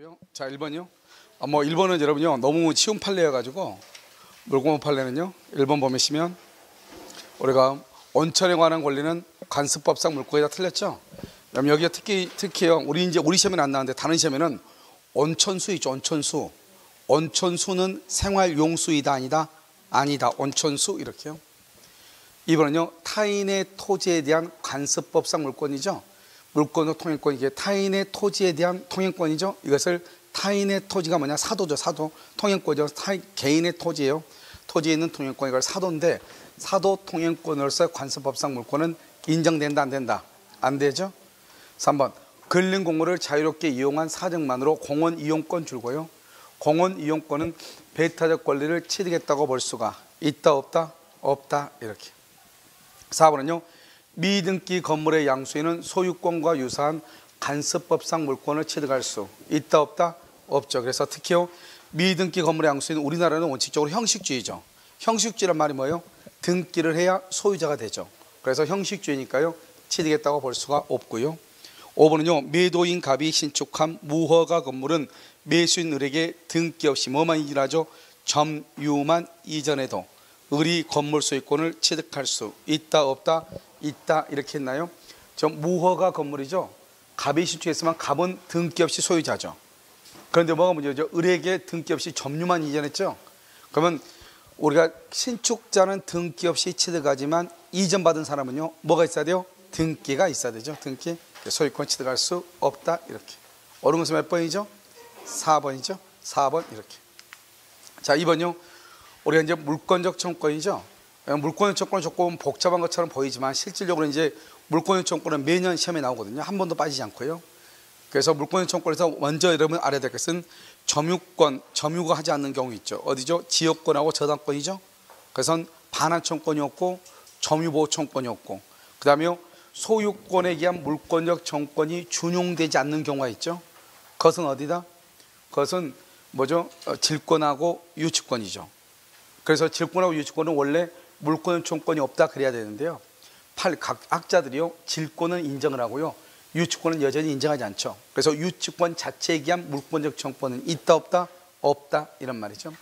답이요? 자 1번이요? 아, 뭐 1번은 여러분요 너무 쉬운 판례여 가지고 물고문 판례는요 1번 보시면 우리가 온천에 관한 권리는 관습법상 물고기다 틀렸죠? 그럼 여기가 특히 특히요 우리 이제 우리 시험에는 안 나왔는데 다른 시험에는 온천수 있죠 온천수 온천수는 생활용수이다 아니다 아니다 온천수 이렇게요 2번은요 타인의 토지에 대한 관습법상 물권이죠 물권의 통행권 이게 타인의 토지에 대한 통행권이죠. 이것을 타인의 토지가 뭐냐? 사도죠 사도. 통행권이죠. 타인, 개인의 토지예요. 토지에 있는 통행권 이걸 사도인데 사도 통행권으로서 관습법상 물권은 인정된다 안 된다? 안 되죠? 3번 근린 공호를 자유롭게 이용한 사정만으로 공원 이용권 줄고요. 공원 이용권은 배타적 권리를 취득했다고 볼 수가 있다 없다? 없다 이렇게. 4번은요 미등기 건물의 양수인은 소유권과 유사한 간섭법상 물권을 취득할 수 있다 없다? 없죠. 그래서 특히요 미등기 건물의 양수인은 우리나라는 원칙적으로 형식주의죠. 형식주의란 말이 뭐예요? 등기를 해야 소유자가 되죠. 그래서 형식주의니까요. 취득했다고 볼 수가 없고요. 5번은요 매도인 갑이 신축한 무허가 건물은 매수인 을에게 등기 없이 뭐만 이전하죠? 점유만 이전해도 을이 건물 소유권을 취득할 수 있다 없다 있다 이렇게 했나요? 저 무허가 건물이죠. 갑이 신축했으면 갑은 등기 없이 소유자죠. 그런데 뭐가 문제죠? 을에게 등기 없이 점유만 이전했죠. 그러면 우리가 신축자는 등기 없이 취득하지만 이전받은 사람은요 뭐가 있어야 돼요? 등기가 있어야 되죠. 등기 소유권 취득할 수 없다 이렇게. 어려운 것은 몇 번이죠? 4번이죠. 4번 이렇게. 자 2번요. 우리가 이제 물권적 청권이죠. 물권적 청권은 조금 복잡한 것처럼 보이지만 실질적으로 이제 물권적 청권은 매년 시험에 나오거든요. 한 번도 빠지지 않고요. 그래서 물권적 청권에서 먼저 여러분 알아야 될 것은 점유권, 점유가 하지 않는 경우 있죠. 어디죠? 지역권하고 저당권이죠. 그래서 반환 청권이었고 점유보호 청권이었고 그 다음에 소유권에 의한 물권적 청권이 준용되지 않는 경우가 있죠. 그것은 어디다? 그것은 뭐죠? 어, 질권하고 유치권이죠. 그래서 질권하고 유치권은 원래 물권 총권이 없다 그래야 되는데요. 팔각 학자들이요 질권은 인정을 하고요 유치권은 여전히 인정하지 않죠. 그래서 유치권 자체에 기한 물권적 청권은 있다 없다 없다 이런 말이죠.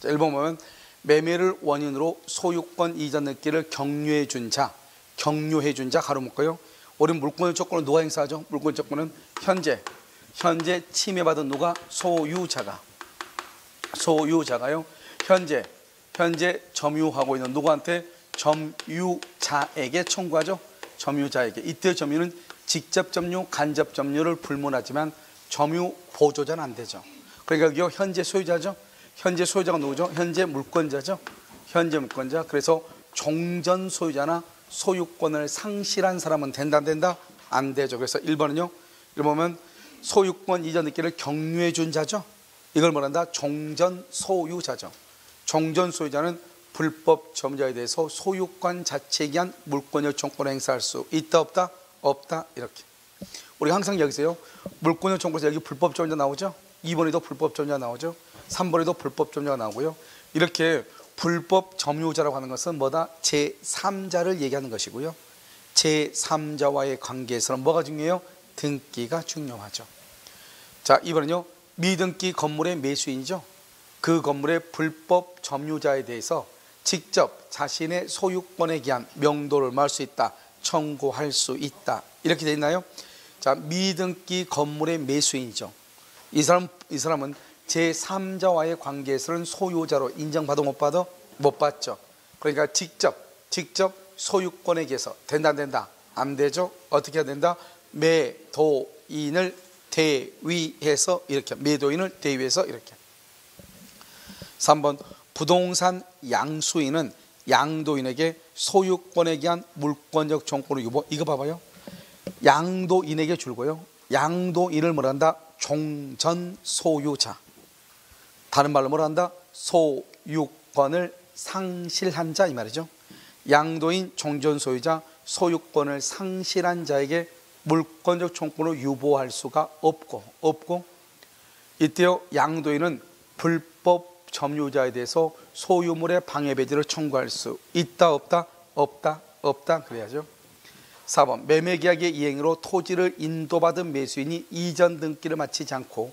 자, 1번 보면 매매를 원인으로 소유권 이전 느끼를 격려해 준 자, 격려해 준 자 가로 묶어요. 우리 물권적 청권은 누가 행사하죠? 물권적 청권은 현재 현재 침해받은 누가 소유자가 소유자가요. 현재 현재 점유하고 있는 누구한테 점유자에게 청구하죠. 점유자에게 이때 점유는 직접 점유, 간접 점유를 불문하지만 점유 보조자는 안 되죠. 그러니까 여기 현재 소유자죠. 현재 소유자가 누구죠? 현재 물권자죠. 현재 물권자. 그래서 종전 소유자나 소유권을 상실한 사람은 된다 안 된다? 안 되죠. 그래서 1번은요. 1번은 소유권 이전 느끼를 격려해 준 자죠. 이걸 뭐란다? 종전 소유자죠. 종전 소유자는 불법 점유자에 대해서 소유권 자체에 의한 물권적 청권을 행사할 수 있다 없다? 없다. 이렇게. 우리 항상 여기서요. 물권적 청권에서 여기 불법 점유자 나오죠? 2번에도 불법 점유자 나오죠? 3번에도 불법 점유자가 나오고요. 이렇게 불법 점유자라고 하는 것은 뭐다? 제3자를 얘기하는 것이고요. 제3자와의 관계에서는 뭐가 중요해요? 등기가 중요하죠. 자 이번은요. 미등기 건물의 매수인이죠 그 건물의 불법 점유자에 대해서 직접 자신의 소유권에 기한 명도를 말 수 있다. 청구할 수 있다. 이렇게 되어 있나요? 자, 미등기 건물의 매수인이죠. 이 사람 이 사람은 제3자와의 관계에서는 소유자로 인정받아 못 받아? 못 받죠. 그러니까 직접 직접 소유권에 기해서 된다 안 된다? 안 되죠. 어떻게 해야 된다? 매도인을 대위해서 이렇게 매도인을 대위해서 이렇게 3번 부동산 양수인은 양도인에게 소유권에 기한 물권적 정권을 유보 이거 봐봐요. 양도인에게 줄고요. 양도인을 뭐란다? 종전 소유자. 다른 말로 뭐란다? 소유권을 상실한 자 이 말이죠. 양도인 종전 소유자 소유권을 상실한 자에게 물권적 총권을 유보할 수가 없고 없고 이때요 양도인은 불법 점유자에 대해서 소유물의 방해 배제를 청구할 수 있다 없다 없다 없다 그래야죠. 4번 매매 계약의 이행으로 토지를 인도받은 매수인이 이전 등기를 마치지 않고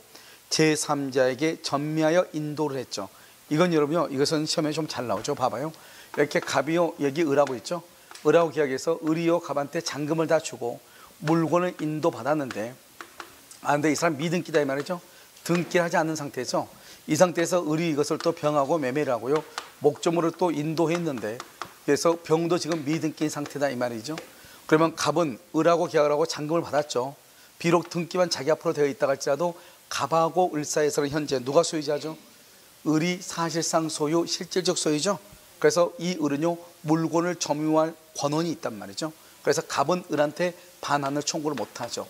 제3자에게 전미하여 인도를 했죠. 이건 여러분요, 이것은 시험에 좀 잘 나오죠. 봐봐요. 이렇게 갑이요, 여기 을하고 있죠. 을하고 계약해서 을이요, 갑한테 잔금을 다 주고 물건을 인도받았는데, 아, 근데 이 사람 미등기다 이 말이죠. 등기를 하지 않는 상태에서 이 상태에서 을이 이것을 또 병하고 매매를 하고요. 목적물을 또 인도했는데, 그래서 병도 지금 미등기인 상태다 이 말이죠. 그러면 갑은 을하고 계약을 하고 잔금을 받았죠. 비록 등기만 자기 앞으로 되어 있다 할지라도 갑하고 을 사이에서는 현재 누가 소유자죠? 을이 사실상 소유, 실질적 소유죠. 그래서 이 을은요 물건을 점유할 권한이 있단 말이죠. 그래서 갑은 을한테 반환을 청구를 못하죠.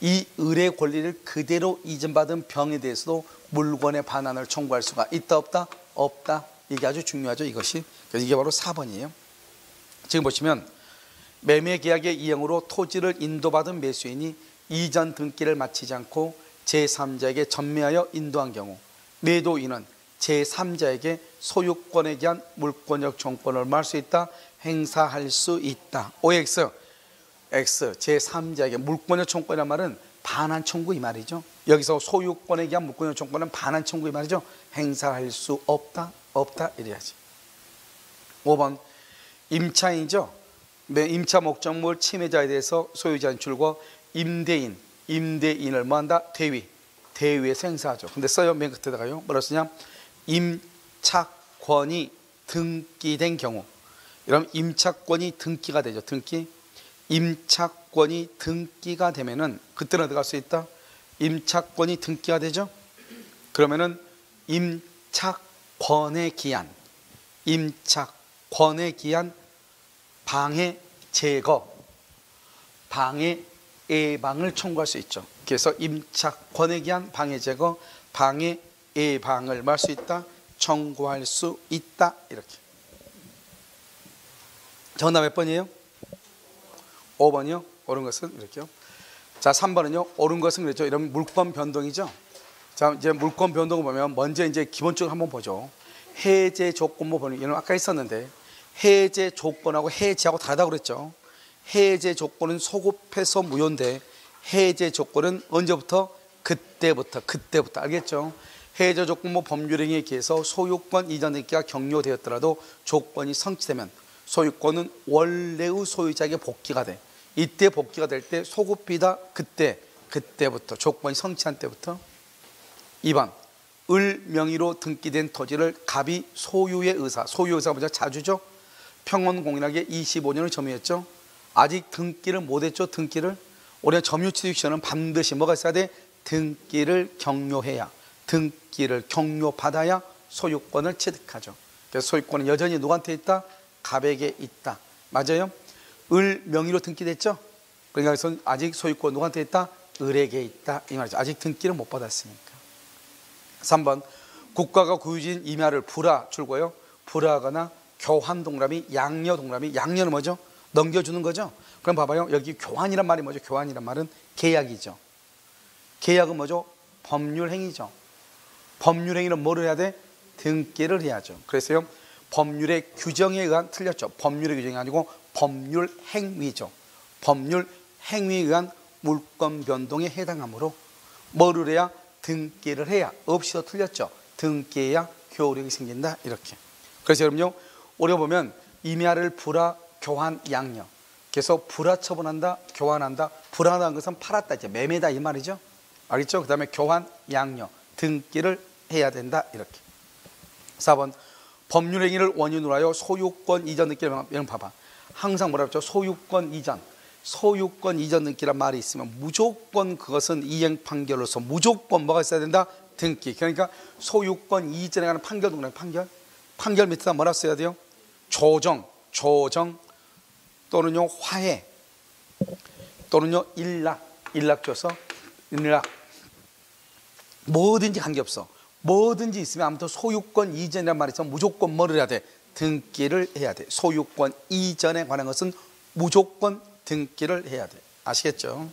이 을의 권리를 그대로 이전받은 병에 대해서도 물건의 반환을 청구할 수가 있다 없다? 없다. 이게 아주 중요하죠 이것이. 이게 바로 4번이에요. 지금 보시면 매매 계약의 이행으로 토지를 인도받은 매수인이 이전 등기를 마치지 않고 제3자에게 전매하여 인도한 경우 매도인은 제3자에게 소유권에 대한 물권적 정권을 말할 수 있다 행사할 수 있다. OX X 제3자에게 물권적 청구이란 말은 반환 청구 이 말이죠 여기서 소유권에 대한 물권적 청구는 반환 청구 이 말이죠 행사할 수 없다 없다 이래야지 5번 임차인이죠 임차 목적물 침해자에 대해서 소유자 인출과 임대인, 임대인을 뭐한다? 대위, 대위에서 행사하죠. 근데 써요 맨 끝에다가요. 뭐라 쓰냐? 임차권이 등기된 경우. 이러면 임차권이 등기가 되죠. 등기. 임차권이 등기가 되면은 그때는 어디 갈수 있다? 임차권이 등기가 되죠. 그러면은 임차권의 기한, 임차권의 기한 방해 제거, 방해 예방을 청구할 수 있죠. 그래서 임차권에 대한 방해 제거, 방해 예방을 말 수 있다, 청구할 수 있다 이렇게. 정답 몇 번이에요? 5번이요. 옳은 것은 이렇게요. 자, 3번은요. 옳은 것은 그랬죠. 이런 물권 변동이죠. 자, 이제 물권 변동을 보면 먼저 이제 기본적으로 한번 보죠. 해제 조건부 보는 이는 아까 있었는데 해제 조건하고 해제하고 다르다고 그랬죠. 해제 조건은 소급해서 무효인데 해제 조건은 언제부터? 그때부터 그때부터 알겠죠? 해제 조건부 법률행위에 의해서 소유권 이전 등기가 격려되었더라도 조건이 성취되면 소유권은 원래의 소유자에게 복귀가 돼. 이때 복귀가 될 때 소급비다. 그때 그때부터 조건이 성취한 때부터. 2번 을 명의로 등기된 토지를 갑이 소유의 의사 소유 의사가 먼저 자주죠? 평원공인하게 25년을 점유했죠? 아직 등기를 못했죠 등기를? 올해 점유취득시는 반드시 뭐가 있어야 돼? 등기를 격려해야 등기를 격려받아야 소유권을 취득하죠. 그래서 소유권은 여전히 누구한테 있다? 갑에게 있다. 맞아요 을 명의로 등기됐죠 그러니까 그래서 아직 소유권 누구한테 있다 을에게 있다 이 말이죠 아직 등기를 못 받았으니까 3번 국가가 구유진 임야를 불화 출고요 불화하거나 교환 동그라미 양녀 동그라미 양녀는 뭐죠 넘겨주는 거죠. 그럼 봐봐요. 여기 교환이란 말이 뭐죠? 교환이란 말은 계약이죠. 계약은 뭐죠? 법률 행위죠. 법률 행위는 뭐를 해야 돼? 등기를 해야죠. 그래서요. 법률의 규정에 의한 틀렸죠. 법률의 규정이 아니고 법률 행위죠. 법률 행위에 의한 물권 변동에 해당하므로 뭐를 해야 등기를 해야 없이도 틀렸죠. 등기해야 효력이 생긴다 이렇게. 그래서 여러분요. 우리가 보면 임야를 불화 교환 양력. 그래서 불화 처분한다, 교환한다. 불화한 것은 팔았다, 이제 매매다 이 말이죠. 알겠죠? 그 다음에 교환 양력, 등기를 해야 된다 이렇게. 4번 법률 행위를 원인으로 하여 소유권 이전 등기를 봐봐. 항상 뭐라 그랬죠? 소유권 이전. 소유권 이전 등기란 말이 있으면 무조건 그것은 이행 판결로서 무조건 뭐가 있어야 된다? 등기. 그러니까 소유권 이전에 관한 판결 등록 판결. 판결 밑에다 뭐라 써야 돼요? 조정, 조정, 또는요 화해 또는요 일락 일락 줘서 일락 뭐든지 관계없어 뭐든지 있으면 아무튼 소유권 이전이란 말이 있으면 무조건 뭐를 해야 돼 등기를 해야 돼 소유권 이전에 관한 것은 무조건 등기를 해야 돼 아시겠죠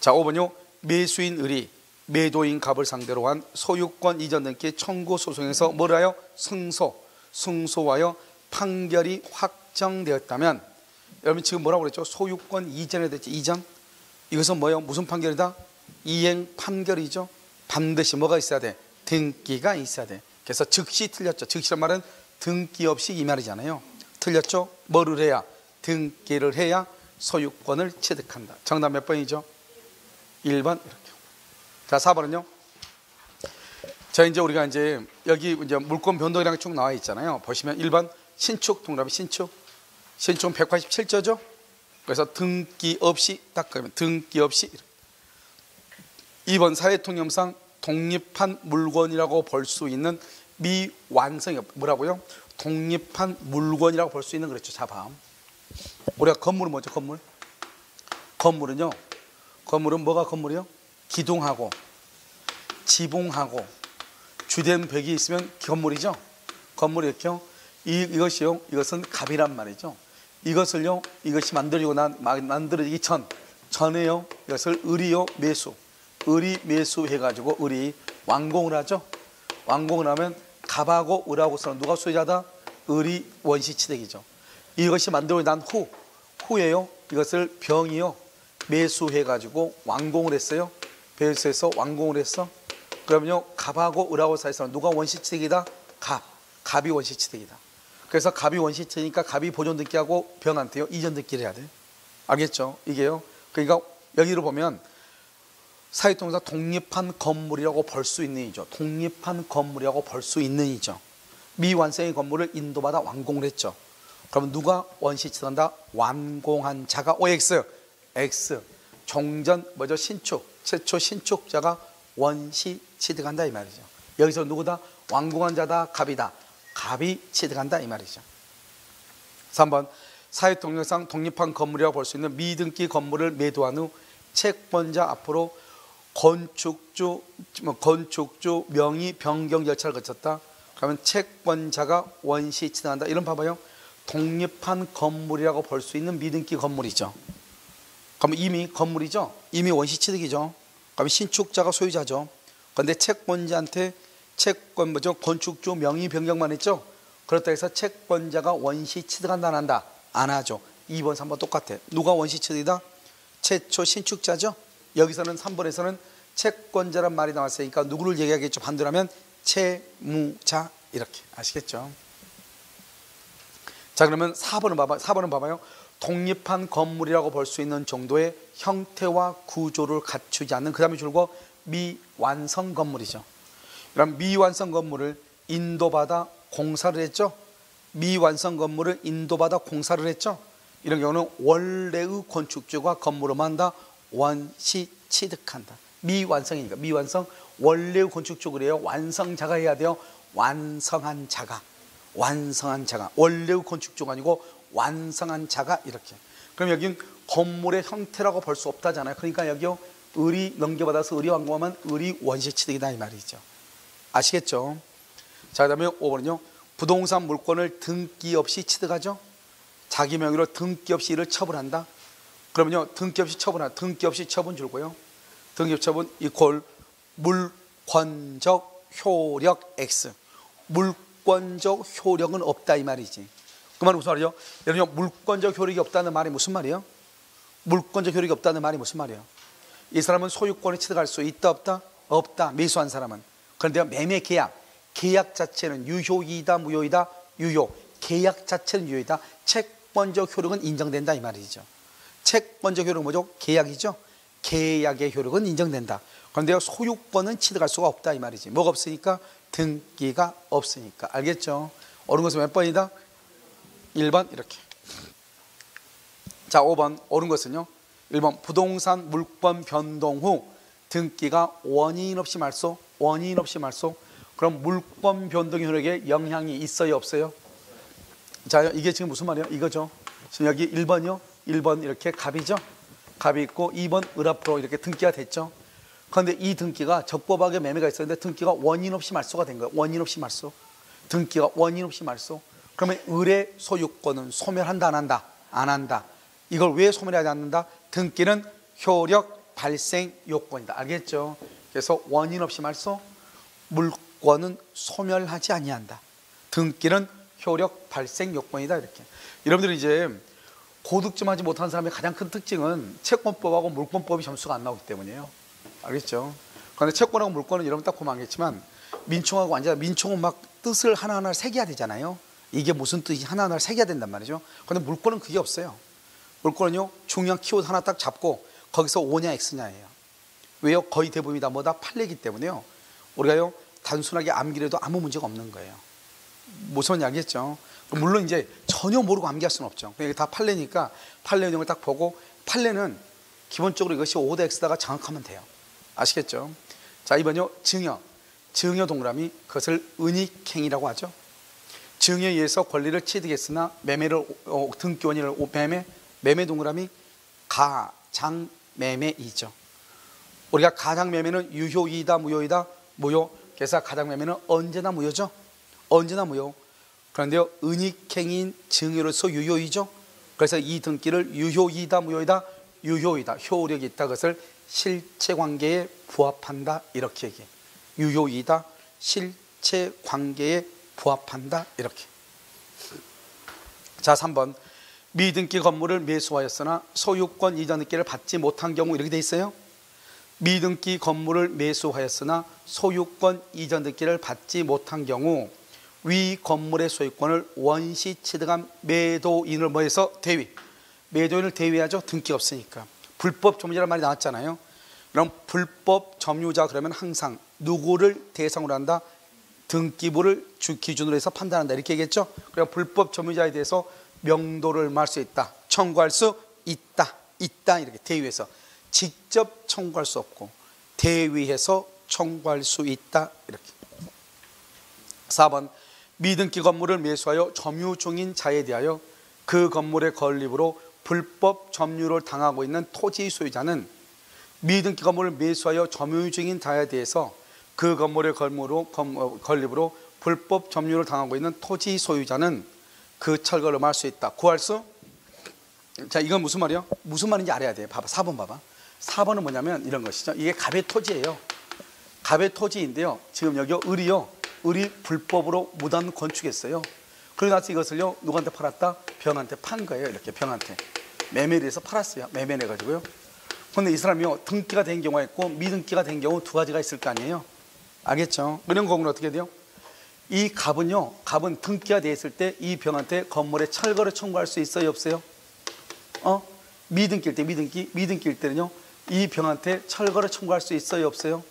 자 5번요 매수인 을이 매도인 갑을 상대로 한 소유권 이전 등기 청구 소송에서 뭐를 하여 승소 승소하여 판결이 확 확정되었다면 여러분 지금 뭐라고 그랬죠? 소유권 이전에 됐죠. 이전. 이것은 뭐예요? 무슨 판결이다? 이행 판결이죠. 반드시 뭐가 있어야 돼? 등기가 있어야 돼. 그래서 즉시 틀렸죠. 즉시란 말은 등기 없이 이 말이잖아요. 틀렸죠? 뭐를 해야? 등기를 해야 소유권을 취득한다. 정답 몇 번이죠? 1번 이렇게. 자, 4번은요. 자, 이제 우리가 이제 여기 이제 물권 변동이라는 게쭉 나와 있잖아요. 보시면 1번 신축 동그라미 신축. 신축은 187조죠. 그래서 등기 없이 딱 그러면 등기 없이 이렇게. 2번 사회통념상 독립한 물건이라고 볼 수 있는 미완성이 뭐라고요? 독립한 물건이라고 볼 수 있는 그렇죠. 자봐. 우리가 건물은 뭐죠? 건물. 건물은요. 건물은 뭐가 건물이요? 기둥하고 지붕하고 주된 벽이 있으면 건물이죠. 건물이 이렇게요. 이, 이것이요. 이것은 갑이란 말이죠. 이것을요. 이것이 만들어지고 난 만들어지기 전 전에요. 이것을 을이요 매수. 을이 매수 해 가지고 을이 완공을 하죠. 완공을 하면 갑하고 을하고서는 누가 소유자다? 을이 원시치득이죠. 이것이 만들어지고 난 후, 후에요. 이것을 병이요. 매수해 가지고 완공을 했어요. 매수해서 완공을 했어. 그러면요. 갑하고 을하고 사이에서는 누가 원시치득이다? 갑. 갑이 원시치득이다. 그래서 갑이 원시치니까 갑이 보존 등기하고 병한테요. 이전 등기를 해야 돼. 알겠죠? 이게요. 그러니까 여기로 보면 사회통사 독립한 건물이라고 볼 수 있는 이죠. 독립한 건물이라고 볼 수 있는 이죠. 미완성의 건물을 인도받아 완공을 했죠. 그러면 누가 원시치한다? 완공한 자가 OX, X. 종전 뭐죠? 신축. 최초 신축자가 원시 취득한다 이 말이죠. 여기서 누구다? 완공한 자다. 갑이다. 갑이 취득한다 이 말이죠. 3번 사회통념상 독립한 건물이라고 볼 수 있는 미등기 건물을 매도한 후 채권자 앞으로 건축주 뭐 건축주 명의 변경 절차를 거쳤다. 그러면 채권자가 원시 취득한다. 이런 봐봐요. 독립한 건물이라고 볼 수 있는 미등기 건물이죠. 그럼 이미 건물이죠. 이미 원시 취득이죠. 그럼 신축자가 소유자죠. 그런데 채권자한테 채권 뭐죠? 건축주 명의 변경만 했죠. 그렇다 해서 채권자가 원시 취득한다 안 한다? 안 하죠. 2번, 3번 똑같아. 누가 원시 취득이다? 최초 신축자죠. 여기서는 3번에서는 채권자란 말이 나왔으니까 누구를 얘기하겠죠? 반대로 하면 채무자 이렇게 아시겠죠? 자 그러면 4번은 봐봐 4번은 봐봐요. 독립한 건물이라고 볼 수 있는 정도의 형태와 구조를 갖추지 않는 그 다음에 줄고 미완성 건물이죠. 그럼 미완성 건물을 인도받아 공사를 했죠. 미완성 건물을 인도받아 공사를 했죠. 이런 경우는 원래의 건축주가 건물을 만다 원시 취득한다. 미완성이니까 미완성 원래의 건축주 그래요. 완성자가 해야 돼요. 완성한 자가 완성한 자가 원래의 건축주가 아니고 완성한 자가 이렇게. 그럼 여기는 건물의 형태라고 볼 수 없다잖아요. 그러니까 여기요 을이 넘겨받아서 을이 완공하면 을이 원시 취득이다 이 말이죠. 아시겠죠? 자 그다음에 5번은요. 부동산 물건을 등기 없이 취득하죠. 자기 명의로 등기 없이 이를 처분한다. 그러면요 등기 없이 처분한 등기 없이 처분 줄고요. 등기 없이 처분 이퀄 물권적 효력 X. 물권적 효력은 없다 이 말이지. 그 말은 무슨 말이죠? 여러분 물권적 효력이 없다는 말이 무슨 말이에요? 물권적 효력이 없다는 말이 무슨 말이에요? 이 사람은 소유권을 취득할 수 있다 없다? 없다. 매수한 사람은. 그런데 매매 계약, 계약 자체는 유효이다 무효이다? 유효. 계약 자체는 유효이다. 채권적 효력은 인정된다 이 말이죠. 채권적 효력은 뭐죠? 계약이죠. 계약의 효력은 인정된다. 그런데 소유권은 취득할 수가 없다 이 말이지. 뭐가 없으니까? 등기가 없으니까. 알겠죠? 옳은 것은 몇 번이다? 1번 이렇게. 자, 5번 옳은 것은요. 1번 부동산 물권 변동 후 등기가 원인 없이 말소, 원인 없이 말소. 그럼 물권 변동 효력에 영향이 있어요, 없어요? 자, 이게 지금 무슨 말이에요? 이거죠. 지금 여기 1번이요. 1번 이렇게 갑이죠. 갑이 있고 2번 을 앞으로 이렇게 등기가 됐죠. 그런데 이 등기가 적법하게 매매가 있었는데 등기가 원인 없이 말소가 된 거예요. 원인 없이 말소. 등기가 원인 없이 말소. 그러면 을의 소유권은 소멸한다 안 한다? 안 한다. 이걸 왜 소멸하지 않는다? 등기는 효력 발생 요건이다. 알겠죠? 그래서 원인 없이 말소 물권은 소멸하지 아니한다. 등기는 효력 발생 요건이다 이렇게. 여러분들이 이제 고득점하지 못한 사람의 가장 큰 특징은 채권법하고 물권법이 점수가 안 나오기 때문이에요. 알겠죠? 그런데 채권하고 물권은 여러분 딱 보면 알겠지만 민총하고 완전 민총은 막 뜻을 하나하나 새겨야 되잖아요. 이게 무슨 뜻이 하나하나 새겨야 된단 말이죠. 그런데 물권은 그게 없어요. 물권은요 중요한 키워드 하나 딱 잡고 거기서 O냐 X냐예요. 왜요? 거의 대부분이 다 뭐다 팔리기 때문에요. 우리가요 단순하게 암기해도 아무 문제가 없는 거예요. 무슨 이야기했죠. 물론 이제 전혀 모르고 암기할 수는 없죠. 이게 다 판례니까 판례 내용을 딱 보고 판례는 기본적으로 이것이 5대 X다가 정확하면 돼요. 아시겠죠? 자 이번요 증여 증여 동그라미 그것을 은닉행위라고 하죠. 증여에 의해서 권리를 취득했으나 매매를 어, 등기 원인을 매매 매매 동그라미 가장 매매이죠. 우리가 가장 매매는 유효이다 무효이다 무효. 그래서 가장 매매는 언제나 무효죠. 언제나 무효. 그런데요 은닉행인 증여로서 유효이죠. 그래서 이 등기를 유효이다 무효이다 유효이다 효력이 있다 그것을 실체 관계에 부합한다 이렇게 얘기해. 유효이다 실체 관계에 부합한다 이렇게. 자 3번 미등기 건물을 매수하였으나 소유권 이전 등기를 받지 못한 경우 이렇게 돼 있어요. 미등기 건물을 매수하였으나 소유권 이전 등기를 받지 못한 경우 위 건물의 소유권을 원시 취득한 매도인을 뭐해서 대위. 매도인을 대위하죠. 등기 없으니까. 불법 점유자란 말이 나왔잖아요. 그럼 불법 점유자 그러면 항상 누구를 대상으로 한다? 등기부를 주 기준으로 해서 판단한다. 이렇게 얘기했죠. 그럼 불법 점유자에 대해서 명도를 말 수 있다. 청구할 수 있다. 있다. 이렇게 대위해서. 직접 청구할 수 없고 대위해서 청구할 수 있다. 이렇게. 4번 미등기 건물을 매수하여 점유 중인 자에 대하여 그 건물의 건립으로 불법 점유를 당하고 있는 토지 소유자는 미등기 건물을 매수하여 점유 중인 자에 대해서 그 건물의 건물로, 건립으로 불법 점유를 당하고 있는 토지 소유자는 그 철거를 할수 있다. 구할 수? 자, 이건 무슨 말이요? 무슨 말인지 알아야 돼요. 봐봐. 4번 봐봐. 4번은 뭐냐면 이런 것이죠. 이게 갑의 토지예요. 갑의 토지인데요. 지금 여기 을이요. 을이 불법으로 무단 건축했어요. 그러고 나서 이것을요. 누구한테 팔았다? 병한테 판 거예요. 이렇게 병한테. 매매를 해서 팔았어요. 매매를 해가지고요. 그런데 이 사람이요. 등기가 된 경우가 있고 미등기가 된 경우 두 가지가 있을 거 아니에요. 알겠죠? 이런 경우는 어떻게 돼요? 이 갑은요. 갑은 등기가 돼 있을 때이 병한테 건물에 철거를 청구할 수 있어요? 없어요? 어? 미등기일 때 미등기 미등기일 때는요. 이 병한테 철거를 청구할 수 있어요? 없어요?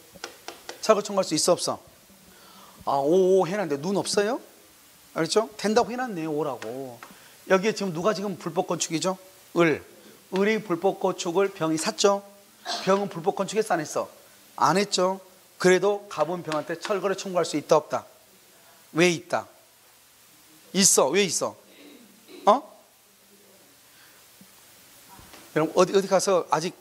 철거 청구할 수 있어 없어? 아, 오, 오 해놨는데 눈 없어요? 알겠죠? 된다고 해놨네요, 오라고. 여기에 지금 누가 지금 불법 건축이죠? 을. 을이 불법 건축을 병이 샀죠? 병은 불법 건축했어, 안 했어? 안 했죠? 그래도 가본 병한테 철거를 청구할 수 있다, 없다? 왜 있다? 있어, 왜 있어? 어? 여러분, 어디, 어디 가서 아직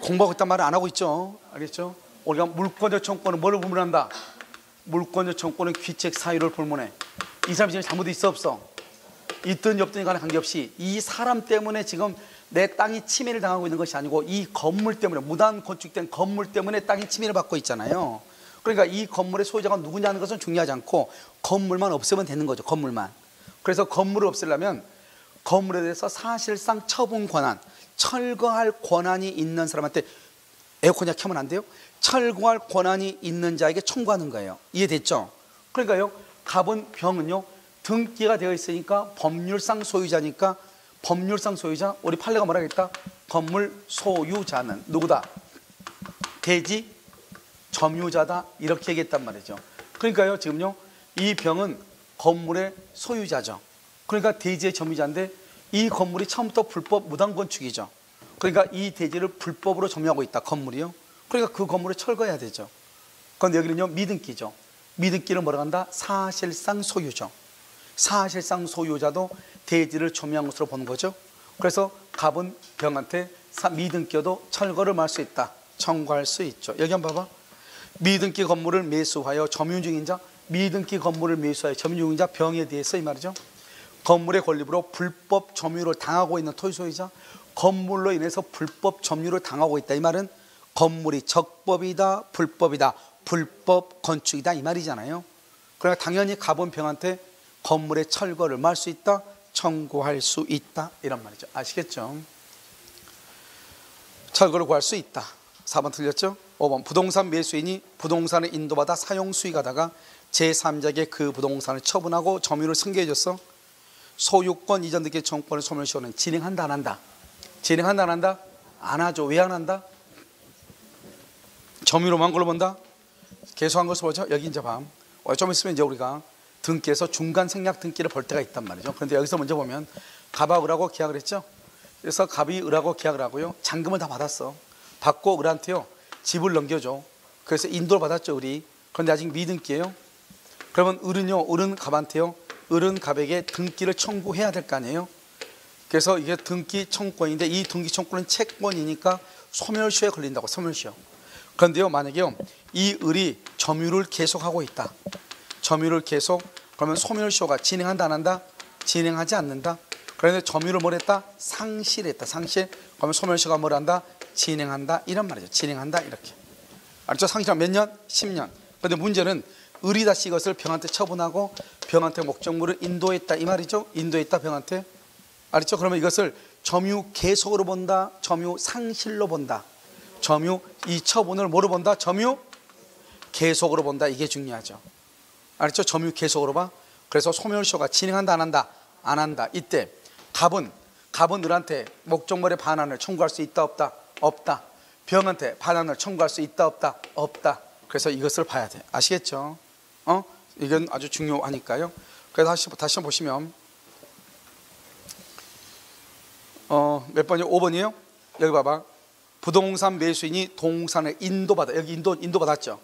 공부하고 있단 말을 안 하고 있죠? 알겠죠? 우리가 물권적 청구권은 뭐를 불문한다? 물권적 청구권은 귀책 사유를 불문해. 이 사람이 지금 잘못 있어 없어? 있든 없든 간에 관계없이 이 사람 때문에 지금 내 땅이 침해를 당하고 있는 것이 아니고 이 건물 때문에 무단 건축된 건물 때문에 땅이 침해를 받고 있잖아요. 그러니까 이 건물의 소유자가 누구냐는 것은 중요하지 않고 건물만 없애면 되는 거죠. 건물만. 그래서 건물을 없애려면 건물에 대해서 사실상 처분 권한, 철거할 권한이 있는 사람한테 에어컨이 켜면 안 돼요? 철거할 권한이 있는 자에게 청구하는 거예요. 이해됐죠? 그러니까요, 갑은 병은요, 등기가 되어 있으니까 법률상 소유자니까 법률상 소유자, 우리 판례가 뭐라 했다? 건물 소유자는 누구다? 대지 점유자다. 이렇게 얘기했단 말이죠. 그러니까요, 지금요, 이 병은 건물의 소유자죠. 그러니까 대지의 점유자인데 이 건물이 처음부터 불법 무단 건축이죠. 그러니까 이 대지를 불법으로 점유하고 있다. 건물이요. 그러니까 그 건물을 철거해야 되죠. 그런데 여기는요 미등기죠. 미등기를 뭐라 한다? 사실상 소유죠. 사실상 소유자도 대지를 점유한 것으로 보는 거죠. 그래서 갑은 병한테 미등기도 철거를 말 수 있다. 청구할 수 있죠. 여기 한번 봐봐. 미등기 건물을 매수하여 점유 중인 자, 미등기 건물을 매수하여 점유 중인 자 병에 대해서 이 말이죠. 건물의 건립으로 불법 점유를 당하고 있는 토지 소유자, 건물로 인해서 불법 점유를 당하고 있다. 이 말은 건물이 적법이다, 불법이다, 불법 건축이다 이 말이잖아요. 그러니까 당연히 가본 병한테 건물의 철거를 말 수 있다, 청구할 수 있다 이런 말이죠. 아시겠죠? 철거를 구할 수 있다. 4번 틀렸죠? 5번 부동산 매수인이 부동산을 인도받아 사용 수익하다가 제3자에게 그 부동산을 처분하고 점유를 승계해줬어. 소유권 이전 등기 청구권을 소멸시효는 진행한다 안 한다. 진행한다 안 한다. 안 하죠. 왜 안 한다? 점유로만 걸로 본다. 계속한 것을 보죠. 여기 이제 밤. 어, 좀 있으면 이제 우리가 등기에서 중간 생략 등기를 볼 때가 있단 말이죠. 그런데 여기서 먼저 보면 갑하 을하고 계약을 했죠. 그래서 갑이 을하고 계약을 하고요. 잔금을 다 받았어. 받고 을한테요. 집을 넘겨줘. 그래서 인도를 받았죠. 을이. 그런데 아직 미등기예요. 그러면 을은요. 을은 갑한테요. 을은 갑에게 등기를 청구해야 될 거 아니에요. 그래서 이게 등기 청구권인데 이 등기 청구권은 채권이니까 소멸시효에 걸린다고 소멸시효. 그런데요 만약에요 이 을이 점유를 계속하고 있다. 점유를 계속 그러면 소멸시효가 진행한다 안 한다? 진행하지 않는다. 그런데 점유를 뭘 했다? 상실했다. 상실. 그러면 소멸시효가 뭘 한다? 진행한다. 이런 말이죠. 진행한다 이렇게. 알죠? 상실한 몇 년? 10년. 그런데 문제는 을이 다시 이것을 병한테 처분하고 병한테 목적물을 인도했다 이 말이죠. 인도했다 병한테. 알았죠? 그러면 이것을 점유 계속으로 본다. 점유 상실로 본다. 점유 이 처분을 뭐로 본다? 점유 계속으로 본다. 이게 중요하죠. 알았죠? 점유 계속으로 봐. 그래서 소멸시효가 진행한다 안 한다? 안 한다. 이때 갑은 갑은 을한테 목적물의 반환을 청구할 수 있다 없다? 없다. 병한테 반환을 청구할 수 있다 없다? 없다. 그래서 이것을 봐야 돼. 아시겠죠? 어? 이건 아주 중요하니까요. 그래서 다시 다시 보시면 어, 몇 번이요? 5번이에요? 여기 봐봐. 부동산 매수인이 동산을 인도받아 여기 인도 인도받았죠.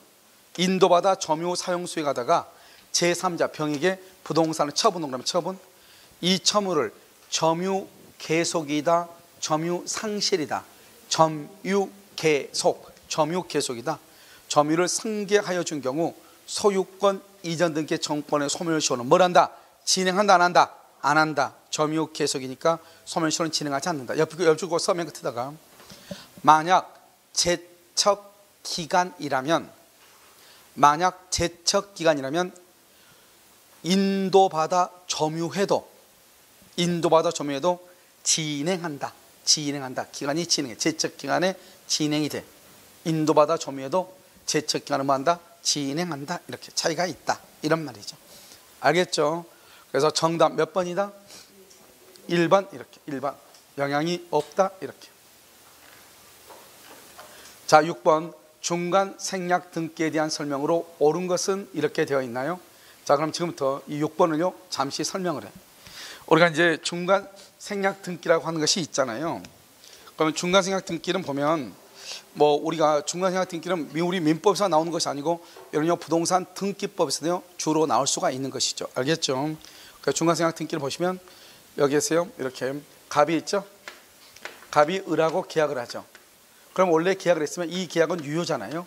인도받아 점유 사용 수행하다가 제3자 병에게 부동산을 처분 그러면 처분. 이 처무를 점유 계속이다 점유 상실이다. 점유 계속 점유 계속이다. 점유를 승계하여 준 경우 소유권 이전 등기 정권의 소멸시효는 뭘 한다? 진행한다 안 한다? 안 한다. 점유 계속이니까 소멸시효는 진행하지 않는다. 옆- 옆주고 서면 끝에다가 만약 제척 기간이라면 만약 제척 기간이라면 인도받아 점유해도 인도받아 점유해도 진행한다. 진행한다. 기간이 진행해. 제척 기간에 진행이 돼. 인도받아 점유해도 제척 기간은 뭐 한다? 진행한다. 이렇게 차이가 있다. 이런 말이죠. 알겠죠? 그래서 정답 몇 번이다? 1번 이렇게 1번 영향이 없다 이렇게 자 6번 중간 생략 등기에 대한 설명으로 옳은 것은 이렇게 되어 있나요? 자 그럼 지금부터 이 6번을요 잠시 설명을 해. 우리가 이제 중간 생략 등기라고 하는 것이 있잖아요. 그러면 중간 생략 등기는 보면 뭐 우리가 중간 생략 등기는 우리 민법에서 나오는 것이 아니고 여러분요 부동산 등기법에서요 주로 나올 수가 있는 것이죠. 알겠죠? 그 중간 생략 등기를 보시면 여기에서요. 이렇게 갑이 있죠? 갑이 을하고 계약을 하죠 그럼 원래 계약을 했으면 이 계약은 유효잖아요.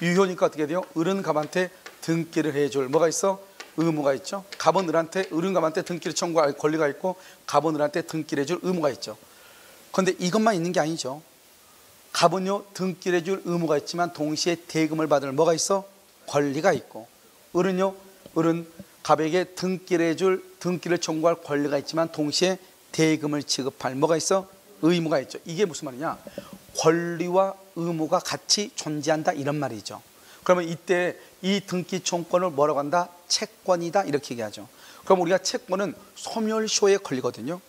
유효니까 어떻게 돼요? 을은 갑한테 등기를 해줄 뭐가 있어? 의무가 있죠. 갑은 을한테 을은 갑한테 등기를 청구할 권리가 있고 갑은 을한테 등기를 해줄 의무가 있죠. 그런데 이것만 있는 게 아니죠. 갑은요 등기를 해줄 의무가 있지만 동시에 대금을 받을 뭐가 있어? 권리가 있고. 을은요 을은 갑에게 등기를 해줄 등기를 청구할 권리가 있지만 동시에 대금을 지급할 뭐가 있어? 의무가 있죠. 이게 무슨 말이냐 권리와 의무가 같이 존재한다 이런 말이죠. 그러면 이때 이 등기 청권을 뭐라고 한다? 채권이다 이렇게 얘기하죠. 그럼 우리가 채권은 소멸시효에 걸리거든요.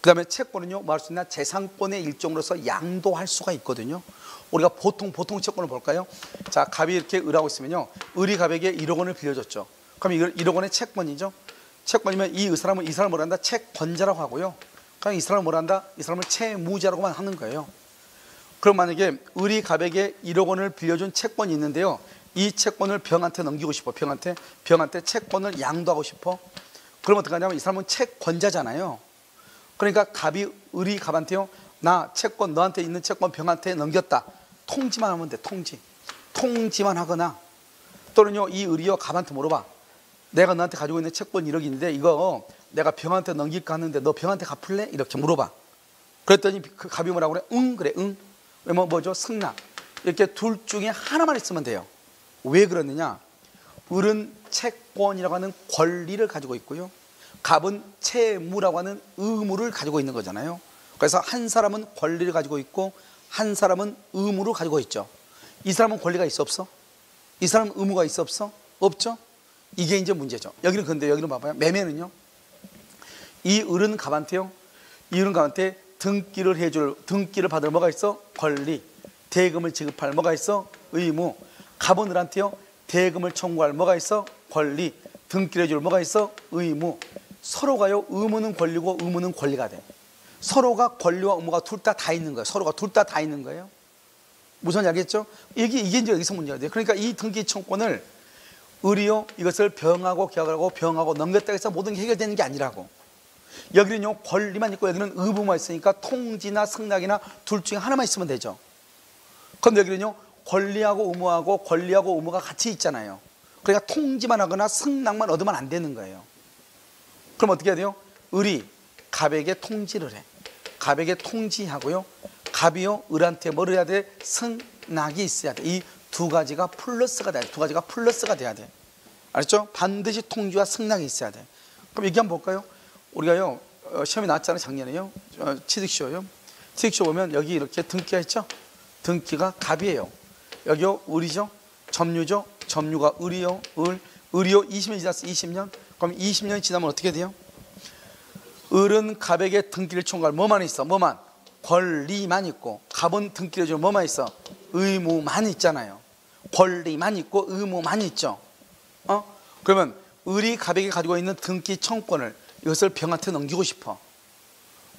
그 다음에 채권은요 뭐할수 있나 재산권의 일종으로서 양도할 수가 있거든요. 우리가 보통 보통 채권을 볼까요? 자 갑이 이렇게 을하고 있으면요 을이 갑에게 1억 원을 빌려줬죠. 그럼 이걸 1억 원의 채권이죠. 채권이면 이 사람은 이 사람을 뭐라 한다? 채권자라고 하고요. 그냥 이 사람을 뭐라 한다? 이 사람을 채무자라고만 하는 거예요 그럼 만약에 을이 갑에게 1억 원을 빌려준 채권이 있는데요. 이 채권을 병한테 넘기고 싶어. 병한테 병한테 채권을 양도하고 싶어? 그럼 어떻게 하냐면 이 사람은 채권자잖아요. 그러니까 갑이 을이 갑한테요. 나 채권 너한테 있는 채권 병한테 넘겼다. 통지만 하면 돼 통지. 통지만 하거나. 또는요 이 을이요 갑한테 물어봐. 내가 너한테 가지고 있는 채권 1억인데 이거 내가 병한테 넘길까 하는데 너 병한테 갚을래? 이렇게 물어봐. 그랬더니 그 갑이 뭐라고 그래? 응 그래 응 뭐, 뭐죠? 승낙 이렇게 둘 중에 하나만 있으면 돼요 왜 그러느냐 을은 채권이라고 하는 권리를 가지고 있고요 갑은 채무라고 하는 의무를 가지고 있는 거잖아요 그래서 한 사람은 권리를 가지고 있고 한 사람은 의무를 가지고 있죠 이 사람은 권리가 있어 없어? 이 사람은 의무가 있어 없어? 없죠? 이게 이제 문제죠. 여기는 근데 여기는 봐봐요. 매매는요. 이 을은 갑한테요. 이 을은 갑한테 등기를 해줄 등기를 받을 뭐가 있어? 권리. 대금을 지급할 뭐가 있어? 의무. 갑은 을한테요. 대금을 청구할 뭐가 있어? 권리. 등기를 해줄 뭐가 있어? 의무. 서로가요. 의무는 권리고 의무는 권리가 돼. 서로가 권리와 의무가 둘 다다 있는 거예요. 서로가 둘다다 있는 거예요. 무슨 알겠죠? 이게 이게 이제 여기서 문제가 돼요. 그러니까 이 등기 청구권을 의리요 이것을 병하고 기하고 병하고 넘겼다 해서 모든 게 해결되는 게 아니라고. 여기는 요 권리만 있고 여기는 의무만 있으니까 통지나 승낙이나 둘 중에 하나만 있으면 되죠. 그런데 여기는요 권리하고 의무하고 권리하고 의무가 같이 있잖아요. 그러니까 통지만 하거나 승낙만 얻으면 안 되는 거예요. 그럼 어떻게 해야 돼요? 을이 갑에게 통지를 해. 갑에게 통지하고요. 갑이요 을한테 뭘 해야 돼? 승낙이 있어야 돼. 이 두 가지가 플러스가 돼. 두 가지가 플러스가 돼야 돼. 알았죠? 반드시 통지와 승낙이 있어야 돼. 그럼 얘기 한번 볼까요? 우리가요 어, 시험이 나왔잖아요 작년에요 어, 취득시효요. 취득시효 보면 여기 이렇게 등기가 있죠? 등기가 갑이에요. 여기요 을이죠? 점유죠? 점유가 을이요. 을. 을이요 20년 지났어 20년. 그럼 20년이 지나면 어떻게 돼요? 을은 갑에게 등기를 청구할 뭐만 있어? 뭐만? 권리만 있고 갑은 등기를 줄 뭐만 있어? 의무만 있잖아요. 권리만 있고 의무만 있죠. 어? 그러면 을이 갑에게 가지고 있는 등기 청권을 이것을 병한테 넘기고 싶어.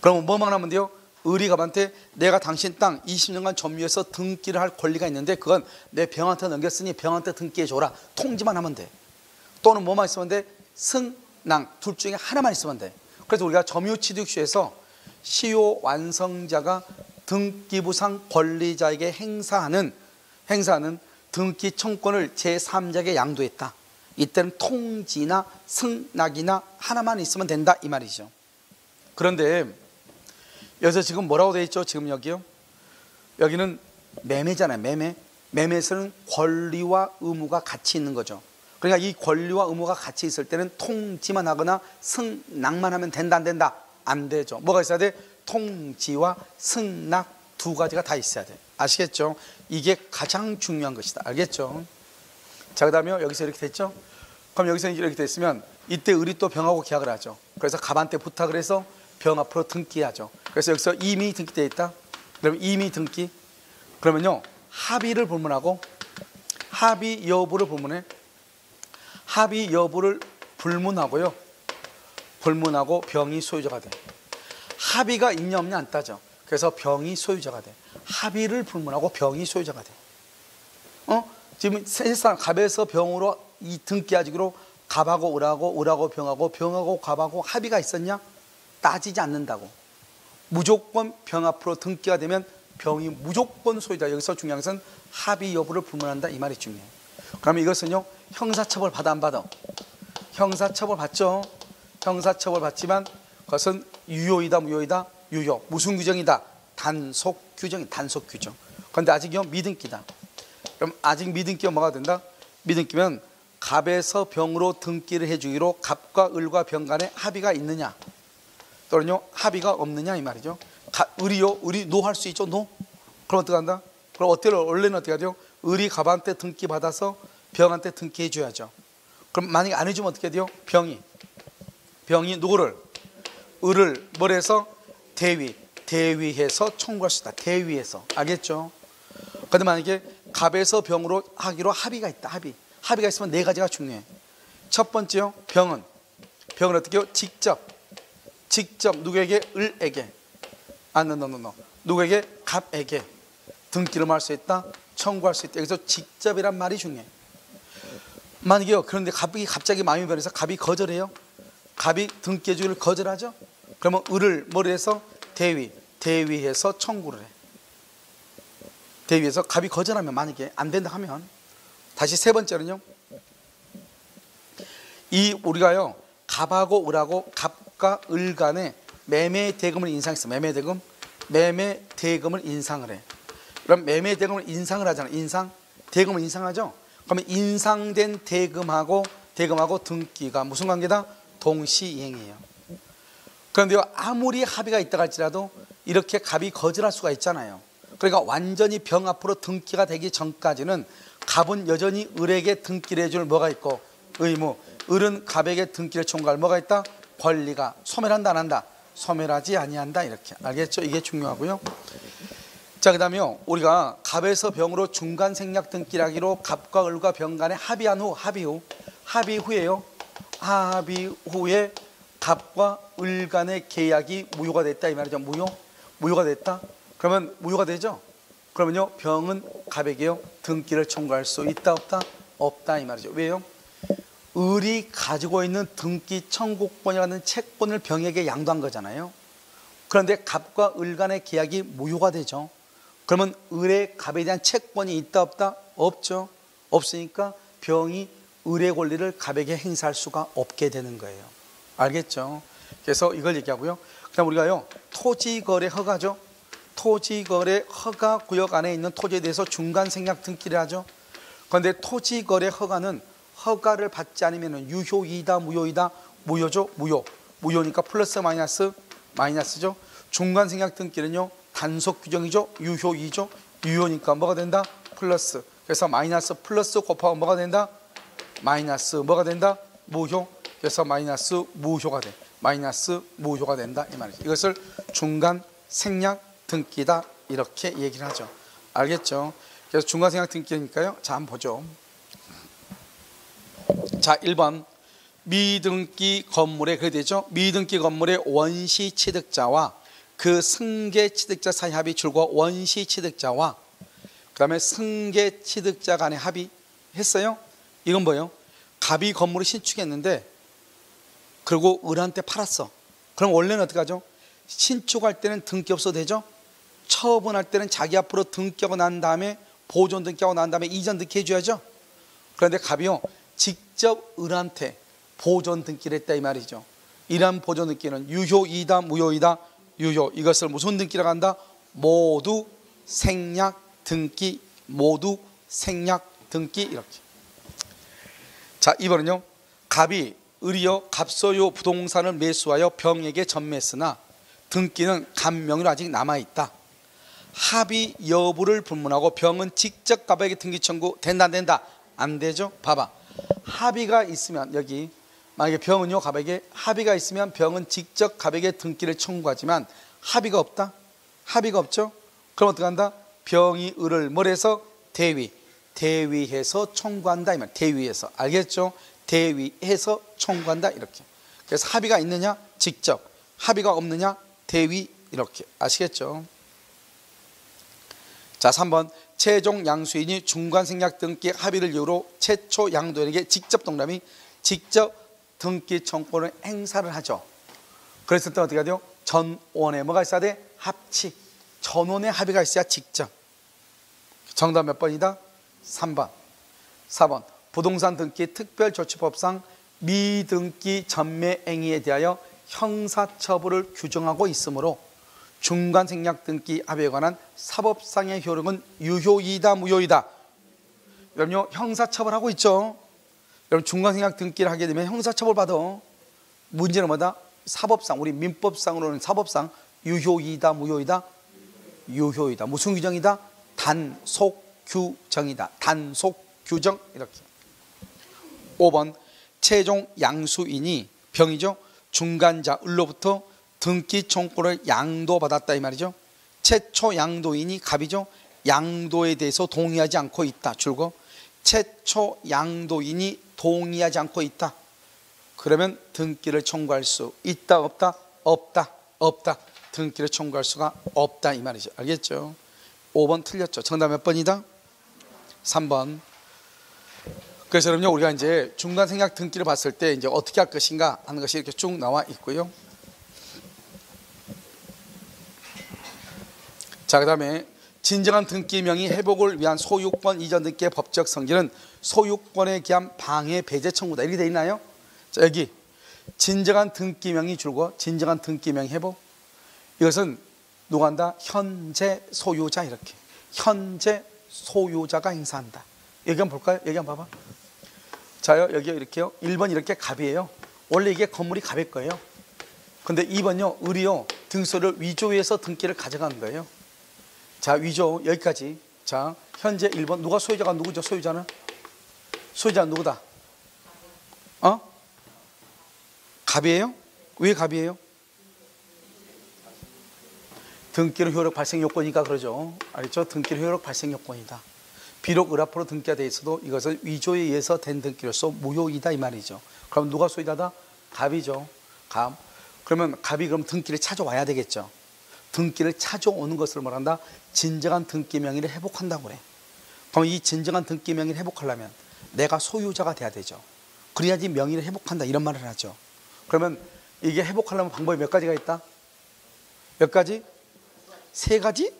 그러면 뭐만 하면 돼요? 을이 갑한테 내가 당신 땅 20년간 점유해서 등기를 할 권리가 있는데 그건 내 병한테 넘겼으니 병한테 등기해 줘라. 통지만 하면 돼. 또는 뭐만 있으면 돼? 승 낭 둘 중에 하나만 있으면 돼. 그래서 우리가 점유취득시에서 시효 완성자가 등기부상 권리자에게 행사하는 행사하는 등기 청권을 제3자에게 양도했다. 이때는 통지나 승낙이나 하나만 있으면 된다 이 말이죠. 그런데 여기서 지금 뭐라고 되어 있죠? 지금 여기요. 여기는 매매잖아요. 매매. 매매에서는 권리와 의무가 같이 있는 거죠. 그러니까 이 권리와 의무가 같이 있을 때는 통지만 하거나 승낙만 하면 된다 안 된다 안 되죠. 뭐가 있어야 돼? 통지와 승낙 두 가지가 다 있어야 돼. 아시겠죠? 이게 가장 중요한 것이다. 알겠죠? 자, 그 다음에 여기서 이렇게 됐죠? 그럼 여기서 이렇게 됐으면 이때 을이 또 병하고 계약을 하죠. 그래서 갑한테 부탁을 해서 병 앞으로 등기하죠. 그래서 여기서 이미 등기되어 있다. 그럼 이미 등기. 그러면요 합의를 불문하고 합의 여부를 불문해. 합의 여부를 불문하고요. 불문하고 병이 소유자가 돼. 합의가 있냐 없냐 안 따져. 그래서 병이 소유자가 돼. 합의를 불문하고 병이 소유자가 돼. 어? 지금 세상 갑에서 병으로 이 등기하기로 갑하고 을하고 을하고 병하고 병하고 갑하고 합의가 있었냐? 따지지 않는다고. 무조건 병 앞으로 등기가 되면 병이 무조건 소유자. 여기서 중요한 것은 합의 여부를 불문한다 이 말이 중요해요. 그러면 이것은요 형사처벌 받아 안 받아? 형사처벌 받죠. 형사처벌 받지만 그것은 유효이다 무효이다 유효. 무슨 규정이다? 단속 규정이 단속 규정. 그런데 아직요 미등기다. 그럼 아직 미등기가 뭐가 된다? 미등기면 갑에서 병으로 등기를 해주기로 갑과 을과 병 간에 합의가 있느냐 또는요 합의가 없느냐 이 말이죠. 가, 을이요 을이 노할 수 있죠 노. 그럼 어떻게 한다? 그럼 어때 원래는 어떻게 하죠? 을이 갑한테 등기 받아서 병한테 등기해 줘야죠. 그럼 만약에 안 해주면 어떻게 돼요? 병이 병이 누구를 을을 뭘 해서 대위 대위해서 청구할 수 있다. 대위해서 알겠죠? 그런데 만약에 갑에서 병으로 하기로 합의가 있다. 합의 합의가 있으면 네 가지가 중요해. 첫 번째요 병은 병은 어떻게 요 직접 직접 누구에게 을에게 아노노노노 누구에게 갑에게 등기를 할수 있다. 청구할 수 있다. 여기서 직접이란 말이 중요해. 만약에요. 그런데 갑이 갑자기 마음이 변해서 갑이 거절해요. 갑이 등기해 주기를 거절하죠. 그러면 을을 머리에서 대위, 대위해서 청구를 해. 대위에서 갑이 거절하면 만약에 안 된다 하면 다시 세 번째는요. 이 우리가요. 갑하고 을하고 갑과 을 간에 매매 대금을 인상했어. 매매 대금. 매매 대금을 인상을 해. 그럼 매매 대금을 인상을 하잖아. 인상. 대금을 인상하죠. 그러면 인상된 대금하고 대금하고 등기가 무슨 관계다? 동시이행이에요. 그런데요 아무리 합의가 있다 할지라도 이렇게 갑이 거절할 수가 있잖아요. 그러니까 완전히 병 앞으로 등기가 되기 전까지는 갑은 여전히 을에게 등기를 해줄 뭐가 있고 의무 을은 갑에게 등기를 총괄 뭐가 있다? 권리가 소멸한다 안 한다. 소멸하지 아니한다 이렇게. 알겠죠? 이게 중요하고요. 자 그다음에요. 우리가 갑에서 병으로 중간 생략 등기라기로 갑과 을과 병 간에 합의한 후 합의 후 합의 후에요. 합의 후에 갑과 을 간의 계약이 무효가 됐다 이 말이죠. 무효? 무효가 됐다 그러면 무효가 되죠? 그러면요 병은 갑에게요? 등기를 청구할 수 있다 없다? 없다 이 말이죠. 왜요? 을이 가지고 있는 등기 청구권이라는 채권을 병에게 양도한 거잖아요. 그런데 갑과 을 간의 계약이 무효가 되죠. 그러면 을의 갑에 대한 채권이 있다 없다? 없죠. 없으니까 병이 을의 권리를 갑에게 행사할 수가 없게 되는 거예요. 알겠죠? 그래서 이걸 얘기하고요. 그다음 우리가요 토지 거래 허가죠 토지거래 허가 구역 안에 있는 토지에 대해서 중간 생략 등기를 하죠. 그런데 토지거래 허가는 허가를 받지 않으면 유효이다 무효이다 무효죠? 무효. 무효니까 플러스 마이너스 마이너스죠. 중간 생략 등기는요 단속 규정이죠? 유효이죠? 유효니까 뭐가 된다? 플러스. 그래서 마이너스 플러스 곱하면 뭐가 된다? 마이너스. 뭐가 된다? 무효. 그래서 마이너스 무효가 돼. 마이너스 무효가 된다. 이 말이죠. 이것을 중간 생략 등기다 이렇게 얘기를 하죠. 알겠죠? 그래서 중간생각 등기니까요. 자 한번 보죠. 자 1번 미등기 건물에 그래 되죠. 미등기 건물의 원시 취득자와 그 승계 취득자 사이 합의 줄과 원시 취득자와 그 다음에 승계 취득자 간의 합의 했어요. 이건 뭐예요? 갑이 건물을 신축했는데 그리고 을한테 팔았어. 그럼 원래는 어떻게 하죠? 신축할 때는 등기 없어도 되죠? 처분할 때는 자기 앞으로 등기하고 난 다음에 보존 등기하고 난 다음에 이전 등기 해줘야죠. 그런데 갑이요 직접 을한테 보존 등기를 했다 이 말이죠. 이러한 보존 등기는 유효이다 무효이다 유효 이것을 무슨 등기라고 한다? 모두 생략 등기 모두 생략 등기 이렇게. 자 이번은요 갑이 을이여 갑소유 부동산을 매수하여 병에게 전매했으나 등기는 갑명의로 아직 남아 있다. 합의 여부를 불문하고 병은 직접 갑에게 등기 청구 된다 안 된다. 안 되죠? 봐봐. 합의가 있으면 여기 만약에 병은요 갑에게 합의가 있으면 병은 직접 갑에게 등기를 청구하지만 합의가 없다? 합의가 없죠? 그럼 어떻게 한다? 병이 을을 뭘해서 대위 대위해서 청구한다 이말 대위해서. 알겠죠? 대위해서 청구한다 이렇게. 그래서 합의가 있느냐? 직접. 합의가 없느냐? 대위 이렇게. 아시겠죠 자, 3번 최종 양수인이 중간 생략 등기 합의를 이유로 최초 양도인에게 직접 동남이 직접 등기 청구를 행사를 하죠. 그랬을 때 어떻게 하죠? 전원에 뭐가 있어야 돼? 합치. 전원에 합의가 있어야 직접. 정답 몇 번이다? 3번. 4번. 부동산 등기 특별조치법상 미등기 전매 행위에 대하여 형사처벌을 규정하고 있으므로 중간 생략 등기 합의에 관한 사법상의 효력은 유효이다 무효이다. 여러분요 형사처벌하고 있죠. 여러분 중간 생략 등기를 하게 되면 형사처벌 받아. 문제는 뭐다? 사법상 우리 민법상으로는 사법상 유효이다 무효이다 유효이다 무슨 규정이다? 단속 규정이다. 단속 규정 이렇게. 5번 최종 양수인이 병이죠. 중간자 을로부터 등기 청구를 양도받았다 이 말이죠. 최초 양도인이 갑이죠. 양도에 대해서 동의하지 않고 있다. 줄거 최초 양도인이 동의하지 않고 있다. 그러면 등기를 청구할 수 있다 없다 없다 없다 등기를 청구할 수가 없다 이 말이죠. 알겠죠? 5번 틀렸죠. 정답 몇 번이다? 3번. 그래서 여러분요 우리가 이제 중간 생략 등기를 봤을 때 이제 어떻게 할 것인가 하는 것이 이렇게 쭉 나와 있고요. 자, 그 다음에 진정한 등기명의 회복을 위한 소유권 이전 등기의 법적 성질은 소유권에 기한 방해 배제 청구다. 이렇게 돼 있나요? 자, 여기 진정한 등기명의 줄고 진정한 등기명 회복. 이것은 누가 한다? 현재 소유자 이렇게. 현재 소유자가 행사한다. 여기 한번 볼까요? 여기 한번 봐봐. 자요, 여기 이렇게요. 1번 이렇게 갑이에요. 원래 이게 건물이 갑일 거예요. 근데 2번요, 을이요. 등소를 위조해서 등기를 가져간 거예요. 자, 위조 여기까지. 자, 현재 1번 누가 소유자가 누구죠? 소유자는? 소유자 누구다? 어? 갑이에요? 왜 갑이에요? 등기로 효력 발생 요건이니까 그러죠. 알겠죠? 등기로 효력 발생 요건이다. 비록 을 앞으로 등기가 돼 있어도 이것은 위조에 의해서 된 등기로서 무효이다 이 말이죠. 그럼 누가 소유자다? 갑이죠. 갑. 그러면 갑이 그럼 등기를 찾아와야 되겠죠. 등기를 찾아오는 것을 말한다. 진정한 등기 명의를 회복한다고 그래. 그럼 이 진정한 등기 명의를 회복하려면 내가 소유자가 돼야 되죠. 그래야지 명의를 회복한다 이런 말을 하죠. 그러면 이게 회복하려면 방법이 몇 가지가 있다? 몇 가지? 세 가지?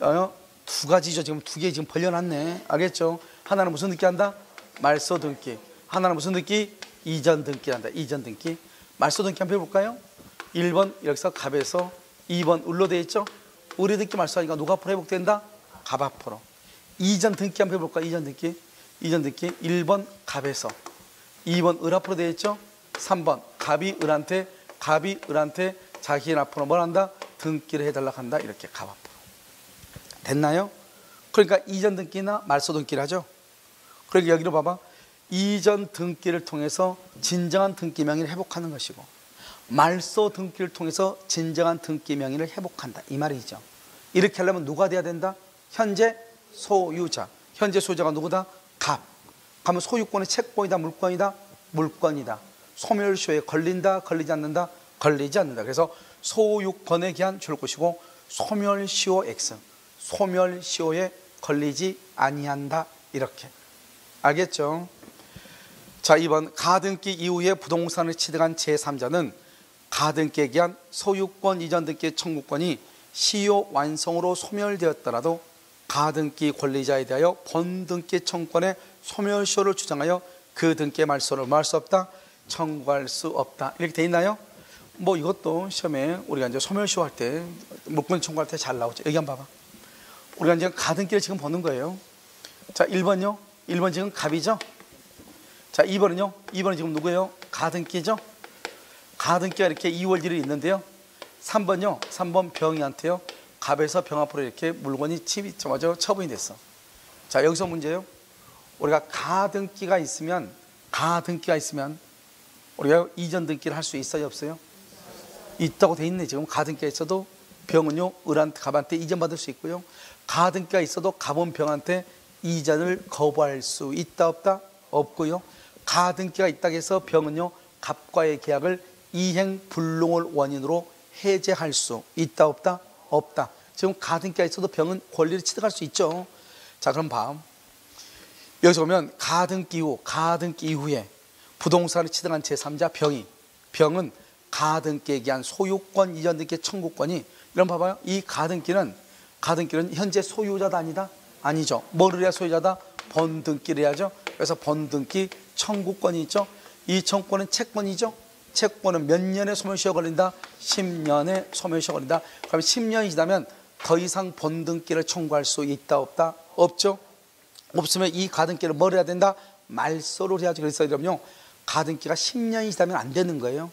어, 두 가지죠. 지금 두 개 지금 벌려놨네. 알겠죠? 하나는 무슨 등기 한다? 말소 등기. 하나는 무슨 등기? 이전 등기 한다. 이전 등기. 말소 등기 한번 해볼까요? 1번 여기서 갑에서 2번 을로 되어 있죠? 의뢰 등기 말소하니까 누가 앞으로 회복된다? 갑 앞으로. 이전 등기 한번 해볼까? 이전 등기. 이전 등기 1번 갑에서 2번 을 앞으로 되어 있죠? 3번 갑이 을한테 갑이 을한테 자기 앞으로 뭘 한다? 등기를 해달라고 한다. 이렇게 갑 앞으로. 됐나요? 그러니까 이전 등기나 말소 등기를 하죠. 그러니까 여기로 봐봐. 이전 등기를 통해서 진정한 등기 명의를 회복하는 것이고 말소 등기를 통해서 진정한 등기 명의를 회복한다. 이 말이죠. 이렇게 하려면 누가 돼야 된다? 현재 소유자. 현재 소유자가 누구다? 갑. 그러면 소유권의 채권이다, 물권이다? 물권이다. 소멸시효에 걸린다, 걸리지 않는다? 걸리지 않는다. 그래서 소유권에 기한 줄 것이고 소멸시효 X. 소멸시효에 걸리지 아니한다. 이렇게. 알겠죠? 자, 2번 가등기 이후에 부동산을 취득한 제3자는 가등기에 기한 소유권 이전 등기 청구권이 시효 완성으로 소멸되었더라도 가등기 권리자에 대하여 본등기 청구권의 소멸시효를 주장하여 그 등기의 말소를 말할 수 없다 청구할 수 없다. 이렇게 돼 있나요? 뭐 이것도 시험에 우리가 이제 소멸시효 할 때 물권 청구할 때 잘 나오죠. 여기 한번 봐봐. 우리가 이제 가등기를 지금 보는 거예요. 자 1번요. 1번 지금 갑이죠? 자 2번은요. 2번은 지금 누구예요? 가등기죠 가등기가 이렇게 2월질이 있는데요. 3번요. 3번 병이한테요. 갑에서 병 앞으로 이렇게 물건이 침이 맞아? 처분이 됐어. 자 여기서 문제요. 우리가 가등기가 있으면 가등기가 있으면 우리가 이전 등기를 할 수 있어요? 없어요? 있다고 돼 있네 지금. 가등기가 있어도 병은요 을한테 갑한테 이전 받을 수 있고요. 가등기가 있어도 갑은 병한테 이전을 거부할 수 있다 없다? 없고요. 가등기가 있다고 해서 병은요 갑과의 계약을 이행 불능을 원인으로 해제할 수 있다 없다? 없다. 지금 가등기가 있어도 병은 권리를 취득할 수 있죠. 자 그럼 봐 여기서 보면 가등기 후 가등기 이후에 부동산을 취득한 제3자 병이 병은 가등기에 기한 소유권 이전 등기 청구권이 이런 봐봐요. 이 가등기는 가등기는 현재 소유자다 아니다? 아니죠. 뭐를 해야 소유자다? 번등기를 해야죠. 그래서 번등기 청구권이 있죠. 이 청구권은 채권이죠 채권은 몇 년의 소멸시효 걸린다? 10년의 소멸시효 걸린다. 그럼 10년이 지나면 더 이상 번등기를 청구할 수 있다 없다? 없죠? 없으면 이 가등기를 뭘 해야 된다? 말소를 해야지 그래서 이러면요. 가등기가 10년이 지나면 안 되는 거예요.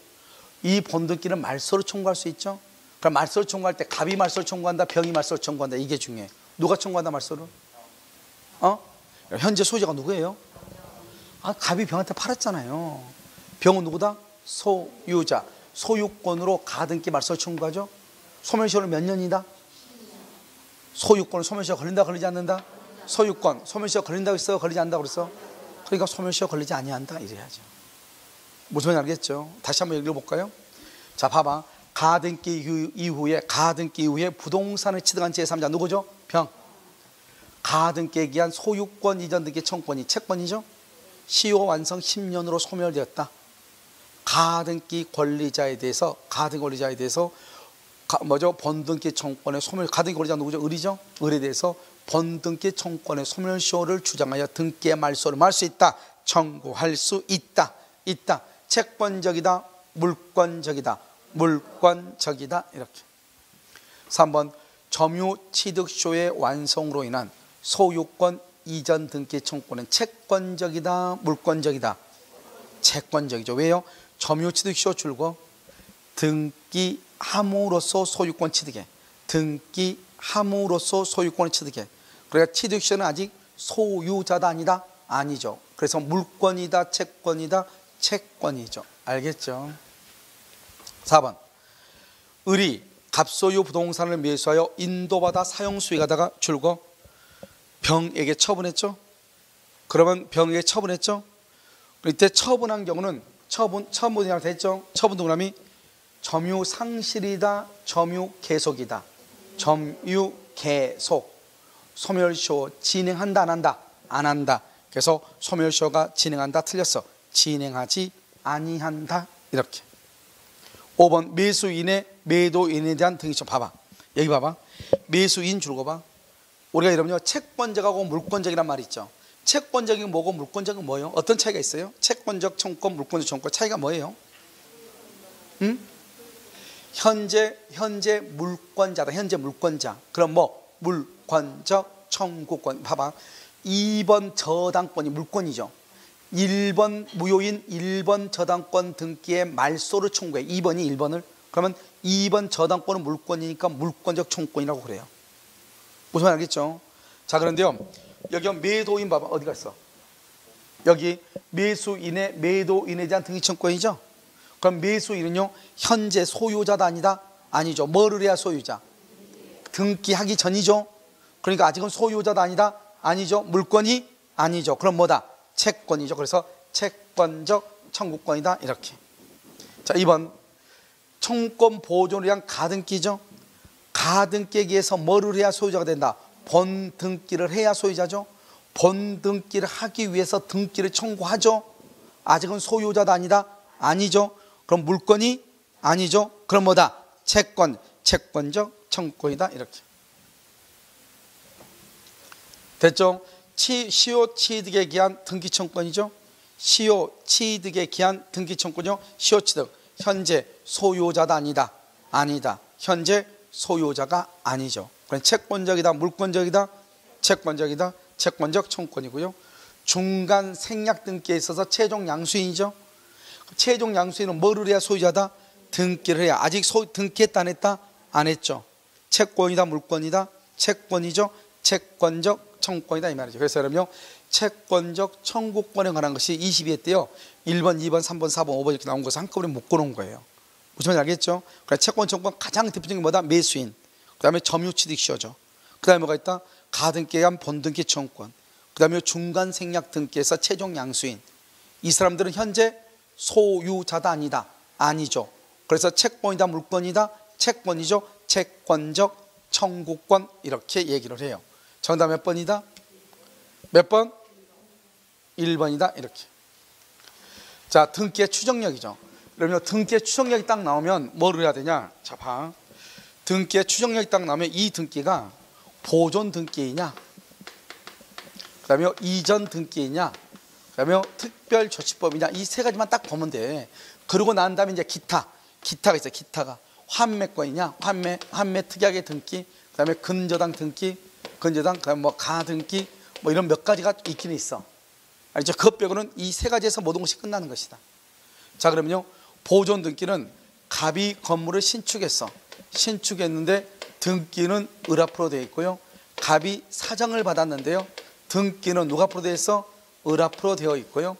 이 번등기는 말소로 청구할 수 있죠? 그럼 말소를 청구할 때 갑이 말소를 청구한다 병이 말소를 청구한다. 이게 중요해. 누가 청구한다 말소를? 어? 현재 소유자가 누구예요? 아, 갑이 병한테 팔았잖아요. 병은 누구다? 소유자. 소유권으로 가등기 말소를 청구하죠. 소멸시효는 몇 년이다? 소유권은 소멸시효 걸린다 걸리지 않는다? 소유권 소멸시효 걸린다고 했어 걸리지 않는다 그랬어? 그러니까 소멸시효 걸리지 아니한다 이래야죠. 무슨 말인지 알겠죠? 다시 한번 읽어볼까요? 자 봐봐 가등기 이후에 가등기 이후에 부동산을 취득한 제3자 누구죠? 병. 가등기에 기한 소유권 이전 등기 청권이 채권이죠. 시효 완성 10년으로 소멸되었다. 가등기 권리자에 대해서 가등 권리자에 대해서 가, 뭐죠? 번등기 청권의 소멸 가등기 권리자 누구죠? 을이죠. 을에 대해서 번등기 청권의 소멸시효를 주장하여 등기의 말소를 말 수 있다. 청구할 수 있다. 있다. 채권적이다. 물권적이다. 물권적이다. 이렇게. 3번 점유 취득쇼의 완성으로 인한 소유권 이전 등기 청구는 채권적이다, 물권적이다. 채권적이죠. 왜요? 점유 취득쇼 줄고 등기 함으로써 소유권 취득에 등기함으로써 함으로써 소유권을 취득해. 그러니까 취득시는 아직 소유자다 아니다? 아니죠. 그래서 물권이다, 채권이다, 채권이죠. 알겠죠? 4번. 을이 갑소유 부동산을 매수하여 인도받아 사용 수익하다가 줄거 병에게 처분했죠. 그러면 병에게 처분했죠. 이때 처분한 경우는 처분 처분이라고 됐죠. 처분 동그라미 점유 상실이다, 점유 계속이다. 점유 계속. 소멸시효 진행한다 안 한다 안 한다. 그래서 소멸시효가 진행한다 틀렸어. 진행하지 아니한다 이렇게. 5번 매수인의 매도인에 대한 등기점 봐봐. 여기 봐봐. 매수인 줄거 봐. 우리가 이러면요 채권적하고 물권적이란 말이 있죠. 채권적인 뭐고 물권적인 뭐예요? 어떤 차이가 있어요? 채권적 청권, 물권적 청권 차이가 뭐예요? 음? 현재 현재 물권자다. 현재 물권자. 그럼 뭐 물권적 청구권. 봐봐. 2번 저당권이 물권이죠. 1번 무효인 1번 저당권 등기의 말소를 청구해. 2번이 1번을. 그러면 2번 저당권은 물권이니까 물권적 청구권이라고 그래요. 무슨 말 알겠죠? 자, 그런데요. 여기 매도인 봐봐. 어디 갔어? 여기 매수인의 매도인에 대한 등기 청구권이죠? 그럼 매수인은요, 현재 소유자다 아니다? 아니죠. 뭐를 해야 소유자? 등기하기 전이죠. 그러니까 아직은 소유자다 아니다? 아니죠. 물권이 아니죠. 그럼 뭐다? 채권이죠. 그래서 채권적 청구권이다. 이렇게. 자, 2번. 청권 보존을 위한 가등기죠. 가등기에 의해서 뭐를 해야 소유자가 된다? 본 등기를 해야 소유자죠. 본 등기를 하기 위해서 등기를 청구하죠. 아직은 소유자도 아니다? 아니죠. 그럼 물건이 아니죠. 그럼 뭐다? 채권, 채권적 청구권이다. 이렇게. 됐죠? 치, 시효 취득에 기한 등기 청권이죠. 시효 취득에 기한 등기 청권이요. 시효 취득. 현재 소유자다 아니다. 아니다. 현재 소유자가 아니죠. 그럼 채권적이다, 물권적이다, 채권적이다, 채권적 청권이고요. 중간 생략 등기에 있어서 최종 양수인이죠. 최종 양수인은 뭐를 해야 소유자다? 등기를 해야. 아직 소, 등기했다 안 했다? 안 했죠. 채권이다, 물권이다, 채권이죠. 채권적 청구권이다 이 말이죠. 그래서 여러분요. 채권적 청구권에 관한 것이 22회 때요. 1번, 2번, 3번, 4번, 5번 이렇게 나온 것을 한꺼번에 묶어 놓은 거예요. 무슨 말인지 알겠죠? 그러니까 채권 청구권 가장 대표적인 게 뭐다? 매수인. 그 다음에 점유취득 시효죠. 그 다음에 뭐가 있다? 가등기에 한 본등기 청구권. 그 다음에 중간 생략 등기에서 최종 양수인. 이 사람들은 현재 소유자다 아니다. 아니죠. 그래서 채권이다 물권이다. 채권이죠. 채권적 청구권 이렇게 얘기를 해요. 정답 몇 번이다? 몇 번? 1번이다. 이렇게. 자, 등기의 추정력이죠. 그러면 등기의 추정력이 딱 나오면 뭐를 해야 되냐? 자, 봐. 등기의 추정력이 딱 나오면 이 등기가 보존 등기이냐? 그 다음에 이전 등기이냐? 그 다음에 특별 조치법이냐? 이 세 가지만 딱 보면 돼. 그러고 난 다음에 이제 기타. 기타가 있어요. 기타가. 환매권이냐? 환매, 환매 특약의 등기. 그 다음에 근저당 등기. 근저당, 그 다음에 뭐 가등기. 뭐 이런 몇 가지가 있긴 있어. 알죠? 그 빼고는 이 세 가지에서 모든 것이 끝나는 것이다. 자, 그러면요. 보존 등기는 갑이 건물을 신축했어. 신축했는데 등기는 을 앞으로 되어 있고요. 갑이 사정을 받았는데요. 등기는 누가 앞으로 되어 있어? 을 앞으로 되어 있고요.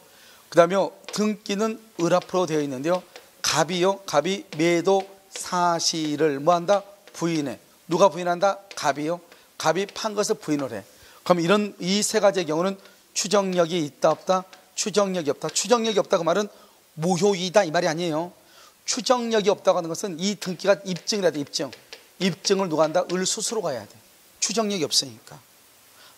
그 다음에 등기는 을 앞으로 되어 있는데요. 갑이요. 갑이 매도 사실을 뭐한다? 부인해. 누가 부인한다? 갑이요. 갑이 판 것을 부인을 해. 그럼 이런 이 세 가지의 경우는 추정력이 있다 없다? 추정력이 없다. 추정력이 없다고 말은 무효이다 이 말이 아니에요. 추정력이 없다고 하는 것은 이 등기가 입증이라 돼 입증. 입증을 누가 한다? 을 스스로 가야 돼. 추정력이 없으니까.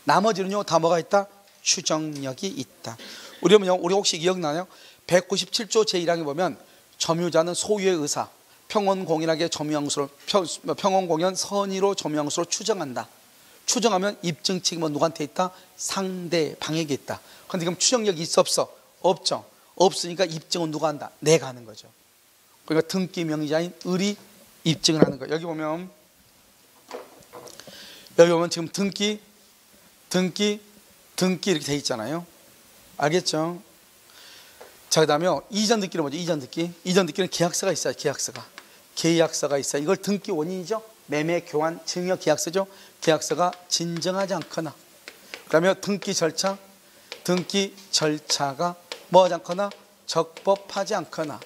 나머지는요 다 뭐가 있다? 추정력이 있다. 우리는요 우리 혹시 기억나요? 197조 제1항에 보면 점유자는 소유의 의사, 평온공연하게 점유양수로 평온공연 선의로 점유양수로 추정한다. 추정하면 입증 책임은 누구한테 있다? 상대방에게 있다. 그런데 지금 추정력이 있어 없어? 없죠. 없으니까 입증은 누가 한다? 내가 하는 거죠. 그러니까 등기 명의자인 을이 입증을 하는 거예요. 여기 보면 여기 보면 지금 등기 등기 등기 이렇게 돼 있잖아요. 알겠죠? 자, 그다음에 이전 등기는 뭐죠? 이전 등기. 이전 등기는 계약서가 있어요. 계약서가. 계약서가 있어요. 이걸 등기 원인이죠? 매매 교환 증여 계약서죠. 계약서가 진정하지 않거나 그러면 등기 절차 등기 절차가 뭐하지 않거나 적법하지 않거나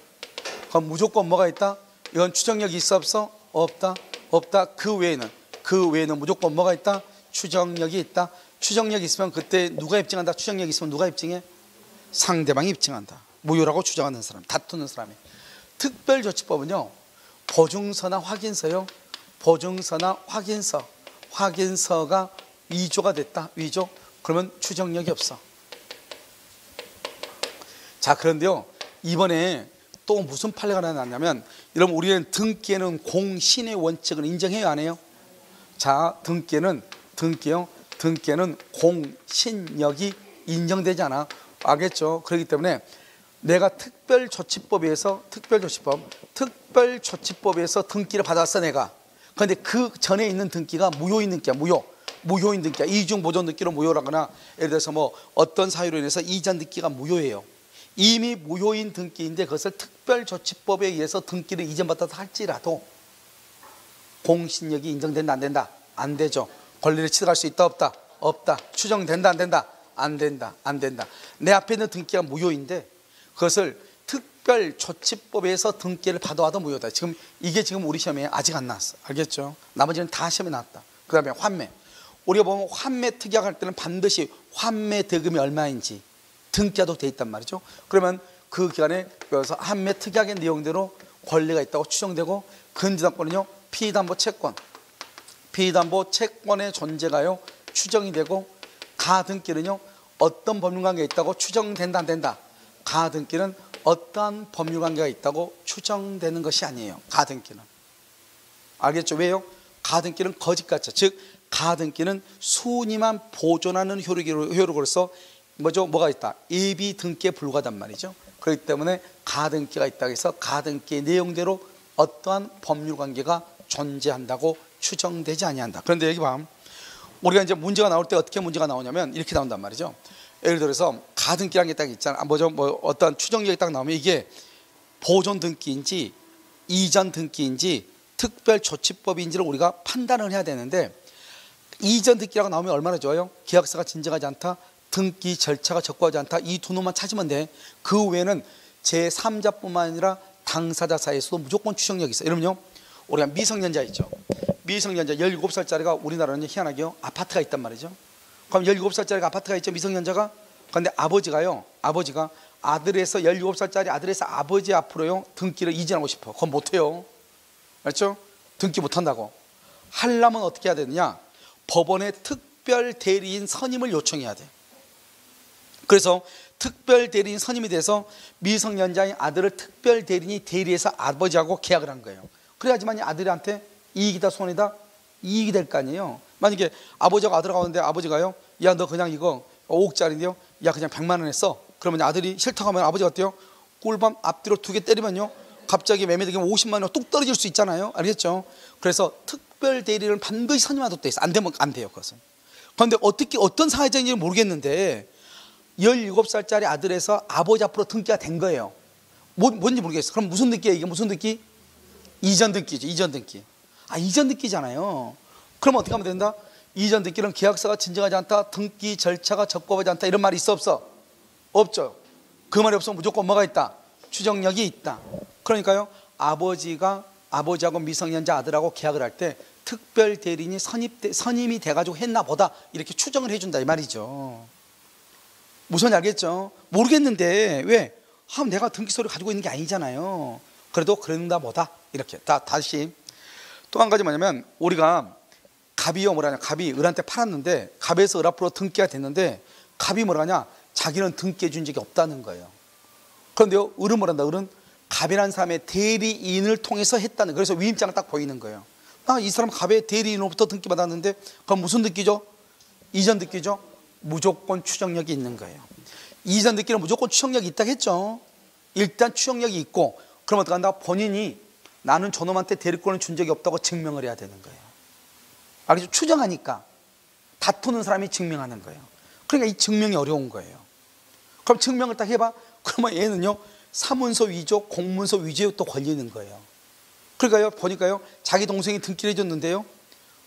그럼 무조건 뭐가 있다? 이건 추정력이 있어 없어? 없다. 없다. 그 외에는 그 외에는 무조건 뭐가 있다? 추정력이 있다. 추정력이 있으면 그때 누가 입증한다? 추정력이 있으면 누가 입증해? 상대방이 입증한다. 무효라고 주장하는 사람, 다투는 사람이. 특별조치법은요. 보증서나 확인서요. 보증서나 확인서, 확인서가 위조가 됐다. 위조. 그러면 추정력이 없어. 자, 그런데요. 이번에 또 무슨 판례가 나왔냐면 여러분 우리는 등기에는 공신의 원칙을 인정해요 안 해요? 자 등기에는 등기요? 등기에는 공신력이 인정되지 않아? 알겠죠? 그렇기 때문에 내가 특별조치법에서 특별조치법 특별조치법에서 등기를 받았어 내가. 그런데 그 전에 있는 등기가 무효인 등기야 무효. 무효인 등기야. 이중 보존 등기로 무효라거나 예를 들어서 뭐 어떤 사유로 인해서 이전 등기가 무효예요 이미 무효인 등기인데 그것을 특별조치법에 의해서 등기를 이전받았다 할지라도 공신력이 인정된다 안 된다? 안 되죠. 권리를 취득할 수 있다 없다? 없다. 추정된다 안 된다? 안 된다 안 된다. 내 앞에 있는 등기가 무효인데 그것을 특별조치법에서 등기를 받아와도 무효다. 지금 이게 지금 우리 시험에 아직 안 나왔어. 알겠죠? 나머지는 다 시험에 나왔다. 그 다음에 환매. 우리가 보면 환매 특약할 때는 반드시 환매 대금이 얼마인지 등기화도 돼 있단 말이죠. 그러면 그 기간에 그래서 한매 특약의 내용대로 권리가 있다고 추정되고 근저당권은요 피담보 채권, 피담보 채권의 존재가요 추정이 되고 가등기는요 어떤 법률관계가 있다고 추정된다 안 된다. 가등기는 어떠한 법률관계가 있다고 추정되는 것이 아니에요. 가등기는 알겠죠? 왜요? 가등기는 거짓 가짜 즉 가등기는 순위만 보존하는 효력으로서 뭐죠? 뭐가 있다? 예비 등기에 불과하단 말이죠. 그렇기 때문에 가등기가 있다고 해서 가등기의 내용대로 어떠한 법률 관계가 존재한다고 추정되지 아니한다. 그런데 여기 봐. 우리가 이제 문제가 나올 때 어떻게 문제가 나오냐면 이렇게 나온단 말이죠. 예를 들어서 가등기라는 게 딱 있잖아. 뭐죠? 뭐 어떤 추정력이 딱 나오면 이게 보존 등기인지 이전 등기인지 특별 조치법인지를 우리가 판단을 해야 되는데 이전 등기라고 나오면 얼마나 좋아요? 계약서가 진정하지 않다. 등기 절차가 적고하지 않다. 이 두 놈만 찾으면 돼. 그 외에는 제3자뿐만 아니라 당사자 사이에서도 무조건 추정력이 있어. 여러분요. 우리가 미성년자 있죠. 미성년자 17살짜리가 우리나라는 희한하게요. 아파트가 있단 말이죠. 그럼 17살짜리가 아파트가 있죠. 미성년자가. 그런데 아버지가요. 아버지가 아들에서 17살짜리 아들에서 아버지 앞으로요. 등기를 이전하고 싶어. 그건 못 해요. 그렇죠? 등기 못 한다고. 하려면 어떻게 해야 되느냐. 법원의 특별 대리인 선임을 요청해야 돼. 그래서 특별 대리인 선임이 돼서 미성년자인 아들을 특별 대리인이 대리해서 아버지하고 계약을 한 거예요. 그래야지만 아들한테 이익이다 손해다 이익이 될 거 아니에요. 만약에 아버지하고 아들하고 가는데 아버지가요. 야 너 그냥 이거 5억짜리인데요. 야 그냥 100만 원 했어. 그러면 아들이 싫다고 하면 아버지가 어때요? 꿀밤 앞뒤로 두 개 때리면요. 갑자기 매매되면 50만 원 뚝 떨어질 수 있잖아요. 알겠죠? 그래서 특별 대리를 반드시 선임하도록 돼 있어. 안 되면 안 돼요. 그것은. 그런데 어떻게 어떤 사회적인지 모르겠는데 17살짜리 아들에서 아버지 앞으로 등기가 된 거예요. 뭐, 뭔지 모르겠어. 그럼 무슨 등기야 이게 무슨 등기? 이전 등기죠. 이전 등기. 아 이전 등기잖아요. 그럼 어떻게 하면 된다? 이전 등기는 계약서가 진정하지 않다. 등기 절차가 적법하지 않다. 이런 말이 있어 없어? 없죠. 그 말이 없으면 무조건 뭐가 있다? 추정력이 있다. 그러니까요. 아버지가 아버지하고 미성년자 아들하고 계약을 할 때 특별 대리인이 선입, 선임이 돼 가지고 했나 보다 이렇게 추정을 해 준다 이 말이죠. 무슨 알겠죠? 모르겠는데 왜? 아, 내가 등기소를 가지고 있는 게 아니잖아요. 그래도 그런다 보다 이렇게 다 다시 또 한 가지 뭐냐면 우리가 갑이요 뭐라냐 갑이 을한테 팔았는데 갑에서 을 앞으로 등기가 됐는데 갑이 뭐라냐 자기는 등기해 준 적이 없다는 거예요. 그런데요 을은 뭐란다 을은 갑이라는 사람의 대리인을 통해서 했다는 그래서 위임장을 딱 보이는 거예요. 아, 이 사람 갑의 대리인으로부터 등기 받았는데 그럼 무슨 등기죠? 이전 등기죠? 무조건 추정력이 있는 거예요. 이전 듣기는 무조건 추정력이 있다고 했죠. 일단 추정력이 있고 그럼 어떡한다? 본인이 나는 저놈한테 대리권을 준 적이 없다고 증명을 해야 되는 거예요. 알겠죠? 추정하니까 다투는 사람이 증명하는 거예요. 그러니까 이 증명이 어려운 거예요. 그럼 증명을 딱 해봐. 그러면 얘는요 사문서 위조, 공문서 위조에 또 걸리는 거예요. 그러니까요 보니까요 자기 동생이 등기를 해줬는데요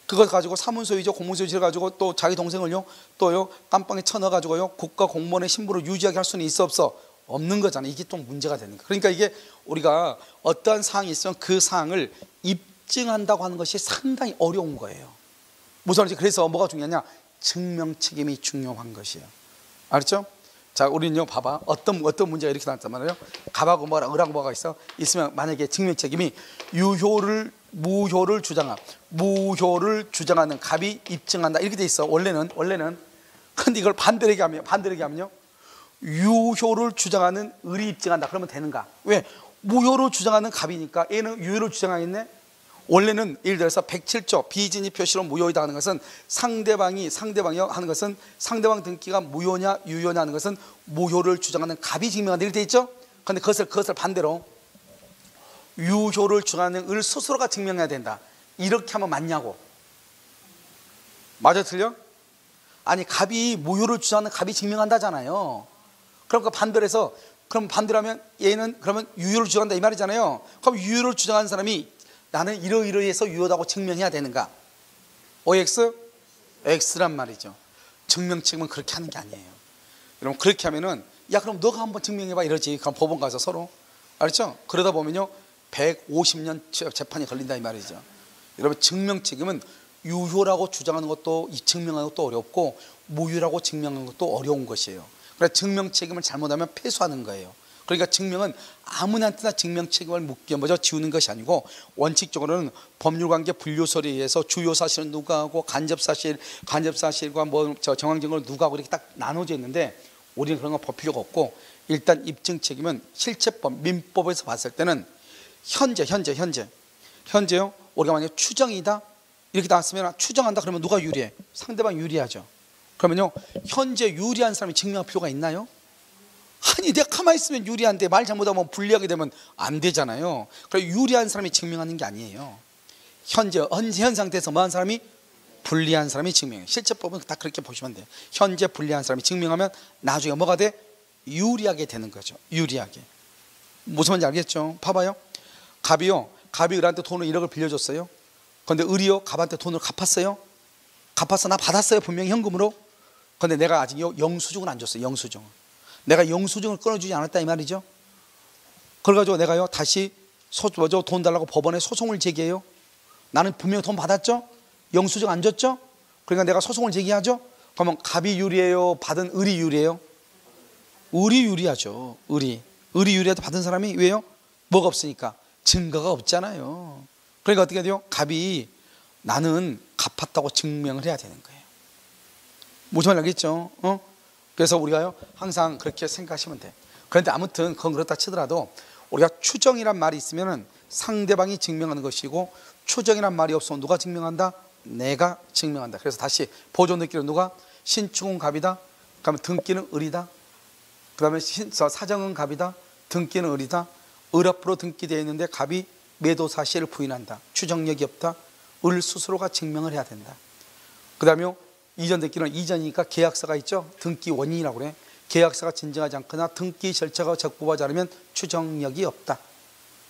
그걸 가지고 사문서이죠 공문서이죠 가지고 또 자기 동생을요 또요 깜빵에 쳐넣어 가지고요 국가 공무원의 신분을 유지하게 할 수는 있어 없어 없는 거잖아요 이게 또 문제가 되는 거예요 그러니까 이게 우리가 어떠한 사항이 있으면 그 사항을 입증한다고 하는 것이 상당히 어려운 거예요 무슨 말인지 그래서 뭐가 중요하냐 증명 책임이 중요한 것이에요 알았죠? 자, 우리는요, 봐봐. 어떤, 어떤 문제가 이렇게 나왔단 말이에요. 갑하고 뭐랑 을하고 뭐가 있어? 있으면 만약에 증명 책임이 유효를, 무효를 주장한, 무효를 주장하는 갑이 입증한다. 이렇게 돼 있어. 원래는, 원래는. 근데 이걸 반대로 얘기하면, 반대로 얘기하면요. 유효를 주장하는 을이 입증한다. 그러면 되는가? 왜? 무효를 주장하는 갑이니까 얘는 유효를 주장하겠네? 원래는 예를 들어서 107조 비진입 표시로 무효이다 하는 것은 상대방이 상대방이 하는 것은 상대방 등기가 무효냐 유효냐 하는 것은 무효를 주장하는 갑이 증명한다 이렇게 돼 있죠. 그런데 그것을 그것을 반대로 유효를 주장하는 을 스스로가 증명해야 된다. 이렇게 하면 맞냐고. 맞아 틀려? 아니 갑이 무효를 주장하는 갑이 증명한다잖아요. 그러니까 반대로 해서 그럼 반대로 하면 얘는 그러면 유효를 주장한다 이 말이잖아요. 그럼 유효를 주장하는 사람이 나는 이러이러해서 유효하다고 증명해야 되는가? OX? X란 말이죠. 증명 책임은 그렇게 하는 게 아니에요. 여러분 그렇게 하면은 야 그럼 너가 한번 증명해봐 이러지. 그럼 법원 가서 서로 알죠? 그러다 보면요 150년 재판이 걸린다 이 말이죠. 여러분 증명 책임은 유효라고 주장하는 것도 이 증명하는 것도 어렵고 무효라고 증명하는 것도 어려운 것이에요. 그래서 증명 책임을 잘못하면 패소하는 거예요. 그러니까 증명은 아무나한테나 증명 책임을 먼저 지우는 것이 아니고 원칙적으로는 법률관계 분류설에 의해서 주요 사실은 누가 하고 간접 사실, 간접 사실과 뭐저 정황 증거를 누가 하고 이렇게 딱 나눠져 있는데 우리는 그런 거 볼 필요가 없고 일단 입증 책임은 실체법 민법에서 봤을 때는 현재 현재 현재. 현재요? 우리가 만약 에 추정이다? 이렇게 나왔으면 추정한다? 그러면 누가 유리해? 상대방 유리하죠. 그러면요 현재 유리한 사람이 증명할 필요가 있나요? 아니 내가 가만히 있으면 유리한데 말 잘못하면 불리하게 되면 안 되잖아요. 그래 유리한 사람이 증명하는 게 아니에요. 현재 현 상태에서 뭐한 사람이 불리한 사람이 증명해요 실제법은 다 그렇게 보시면 돼요. 현재 불리한 사람이 증명하면 나중에 뭐가 돼? 유리하게 되는 거죠. 유리하게. 무슨 말인지 알겠죠? 봐봐요 갑이요 갑이 을한테 돈을 1억을 빌려줬어요 그런데 을이요 갑한테 돈을 갚았어요 갚았어 나 받았어요 분명히 현금으로 그런데 내가 아직 영수증은 안 줬어요 영수증 내가 영수증을 끊어주지 않았다 이 말이죠. 그래가지고 내가요 다시 소, 뭐죠 돈 달라고 법원에 소송을 제기해요. 나는 분명히 돈 받았죠. 영수증 안 줬죠. 그러니까 내가 소송을 제기하죠. 그러면 갑이 유리해요. 받은 을이 유리해요. 을이 유리하죠. 을이 을이 유리해도 받은 사람이 왜요? 뭐가 없으니까 증거가 없잖아요. 그러니까 어떻게 돼요? 갑이 나는 갚았다고 증명을 해야 되는 거예요. 무슨 말 알겠죠? 어? 그래서 우리가요 항상 그렇게 생각하시면 돼. 그런데 아무튼 그건 그렇다 치더라도 우리가 추정이란 말이 있으면 상대방이 증명하는 것이고 추정이란 말이 없으면 누가 증명한다? 내가 증명한다. 그래서 다시 보존 등기는 누가 신축은 갑이다. 그러면 등기는 을이다. 그다음에 사정은 갑이다. 등기는 을이다. 을 앞으로 등기되어 있는데 갑이 매도 사실을 부인한다. 추정력이 없다. 을 스스로가 증명을 해야 된다. 그 다음에 이전 등기는 이전이니까 계약서가 있죠. 등기 원인이라고 그래. 계약서가 진정하지 않거나 등기 절차가 적법하지 않으면 추정력이 없다.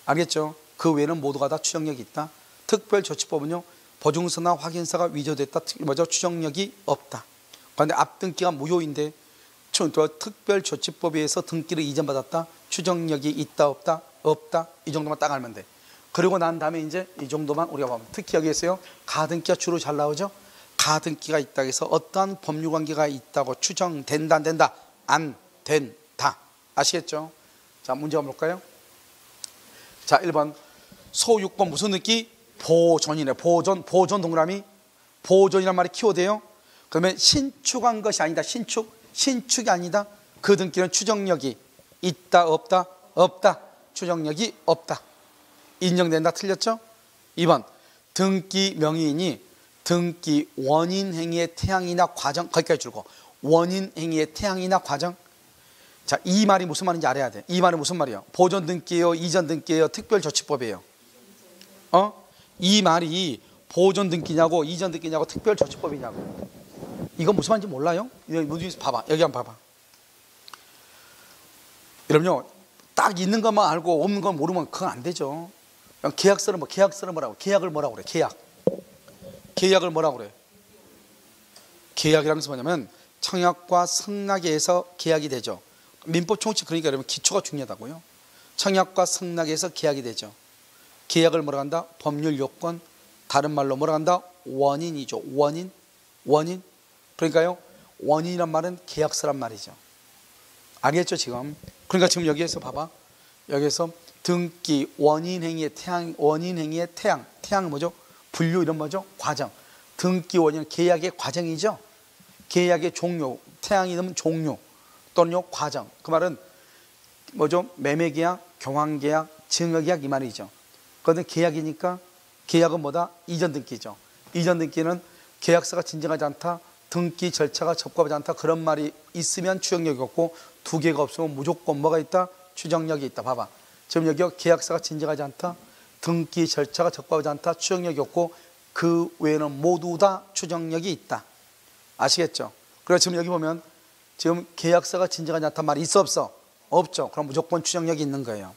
알겠죠? 그 외에는 모두가 다 추정력이 있다. 특별조치법은요. 보증서나 확인서가 위조됐다. 뭐죠? 추정력이 없다. 그런데 앞등기가 무효인데 특별조치법에 의해서 등기를 이전받았다. 추정력이 있다 없다 없다 이 정도만 딱 알면 돼. 그리고 난 다음에 이제 이 정도만 우리가 보면 특히 여기에서요 가등기가 주로 잘 나오죠. 가등기가 있다 해서 어떠한 법률 관계가 있다고 추정된다 안 된다 안 된다 아시겠죠? 자 문제 한번 볼까요? 자 1번 소유권 무슨 느끼? 보존이네 보존 보존 동그라미 보존이란 말이 키워드예요 그러면 신축한 것이 아니다 신축 신축이 아니다 그 등기는 추정력이 있다 없다 없다 추정력이 없다 인정된다 틀렸죠? 2번 등기 명의인이 등기 원인 행위의 태양이나 과정 거기까지 줄고 원인 행위의 태양이나 과정 자 이 말이 무슨 말인지 알아야 돼. 이 말이 무슨 말이에요? 보존 등기예요, 이전 등기예요, 특별 조치법이에요. 어? 이 말이 보존 등기냐고 이전 등기냐고 특별 조치법이냐고. 이건 무슨 말인지 몰라요? 여기 봐봐. 여기 한번 봐봐. 여러분요. 딱 있는 것만 알고 없는 건 모르면 그건 안 되죠. 계약서는 뭐 계약서는 뭐라고? 계약을 뭐라고 그래? 계약. 계약을 뭐라고 그래? 계약이라는 것은 뭐냐면 청약과 승낙에서 계약이 되죠. 민법 총칙 그러니까 여러분 기초가 중요하다고요. 청약과 승낙에서 계약이 되죠. 계약을 뭐라 한다? 법률 요건 다른 말로 뭐라 한다? 원인이죠. 원인 원인 그러니까요 원인이란 말은 계약서란 말이죠. 알겠죠 지금? 그러니까 지금 여기에서 봐봐 여기에서 등기 원인 행위의 태양 원인 행위의 태양 태양은 뭐죠? 분류 이런 뭐죠? 과정 등기 원인 계약의 과정이죠. 계약의 종료 태양이 되면 종료 또는요 과정 그 말은 뭐죠? 매매 계약, 경환 계약, 증여 계약 이 말이죠. 그거는 계약이니까 계약은 뭐다? 이전 등기죠. 이전 등기는 계약서가 진정하지 않다. 등기 절차가 적법하지 않다. 그런 말이 있으면 추정력이 없고 두 개가 없으면 무조건 뭐가 있다? 추정력이 있다. 봐봐. 지금 여기 계약서가 진정하지 않다. 등기 절차가 적법하지 않다. 추정력이 없고 그 외에는 모두 다 추정력이 있다. 아시겠죠? 그래서 지금 여기 보면 지금 계약서가 진정하지 않다 말이 있어 없어? 없죠. 그럼 무조건 추정력이 있는 거예요.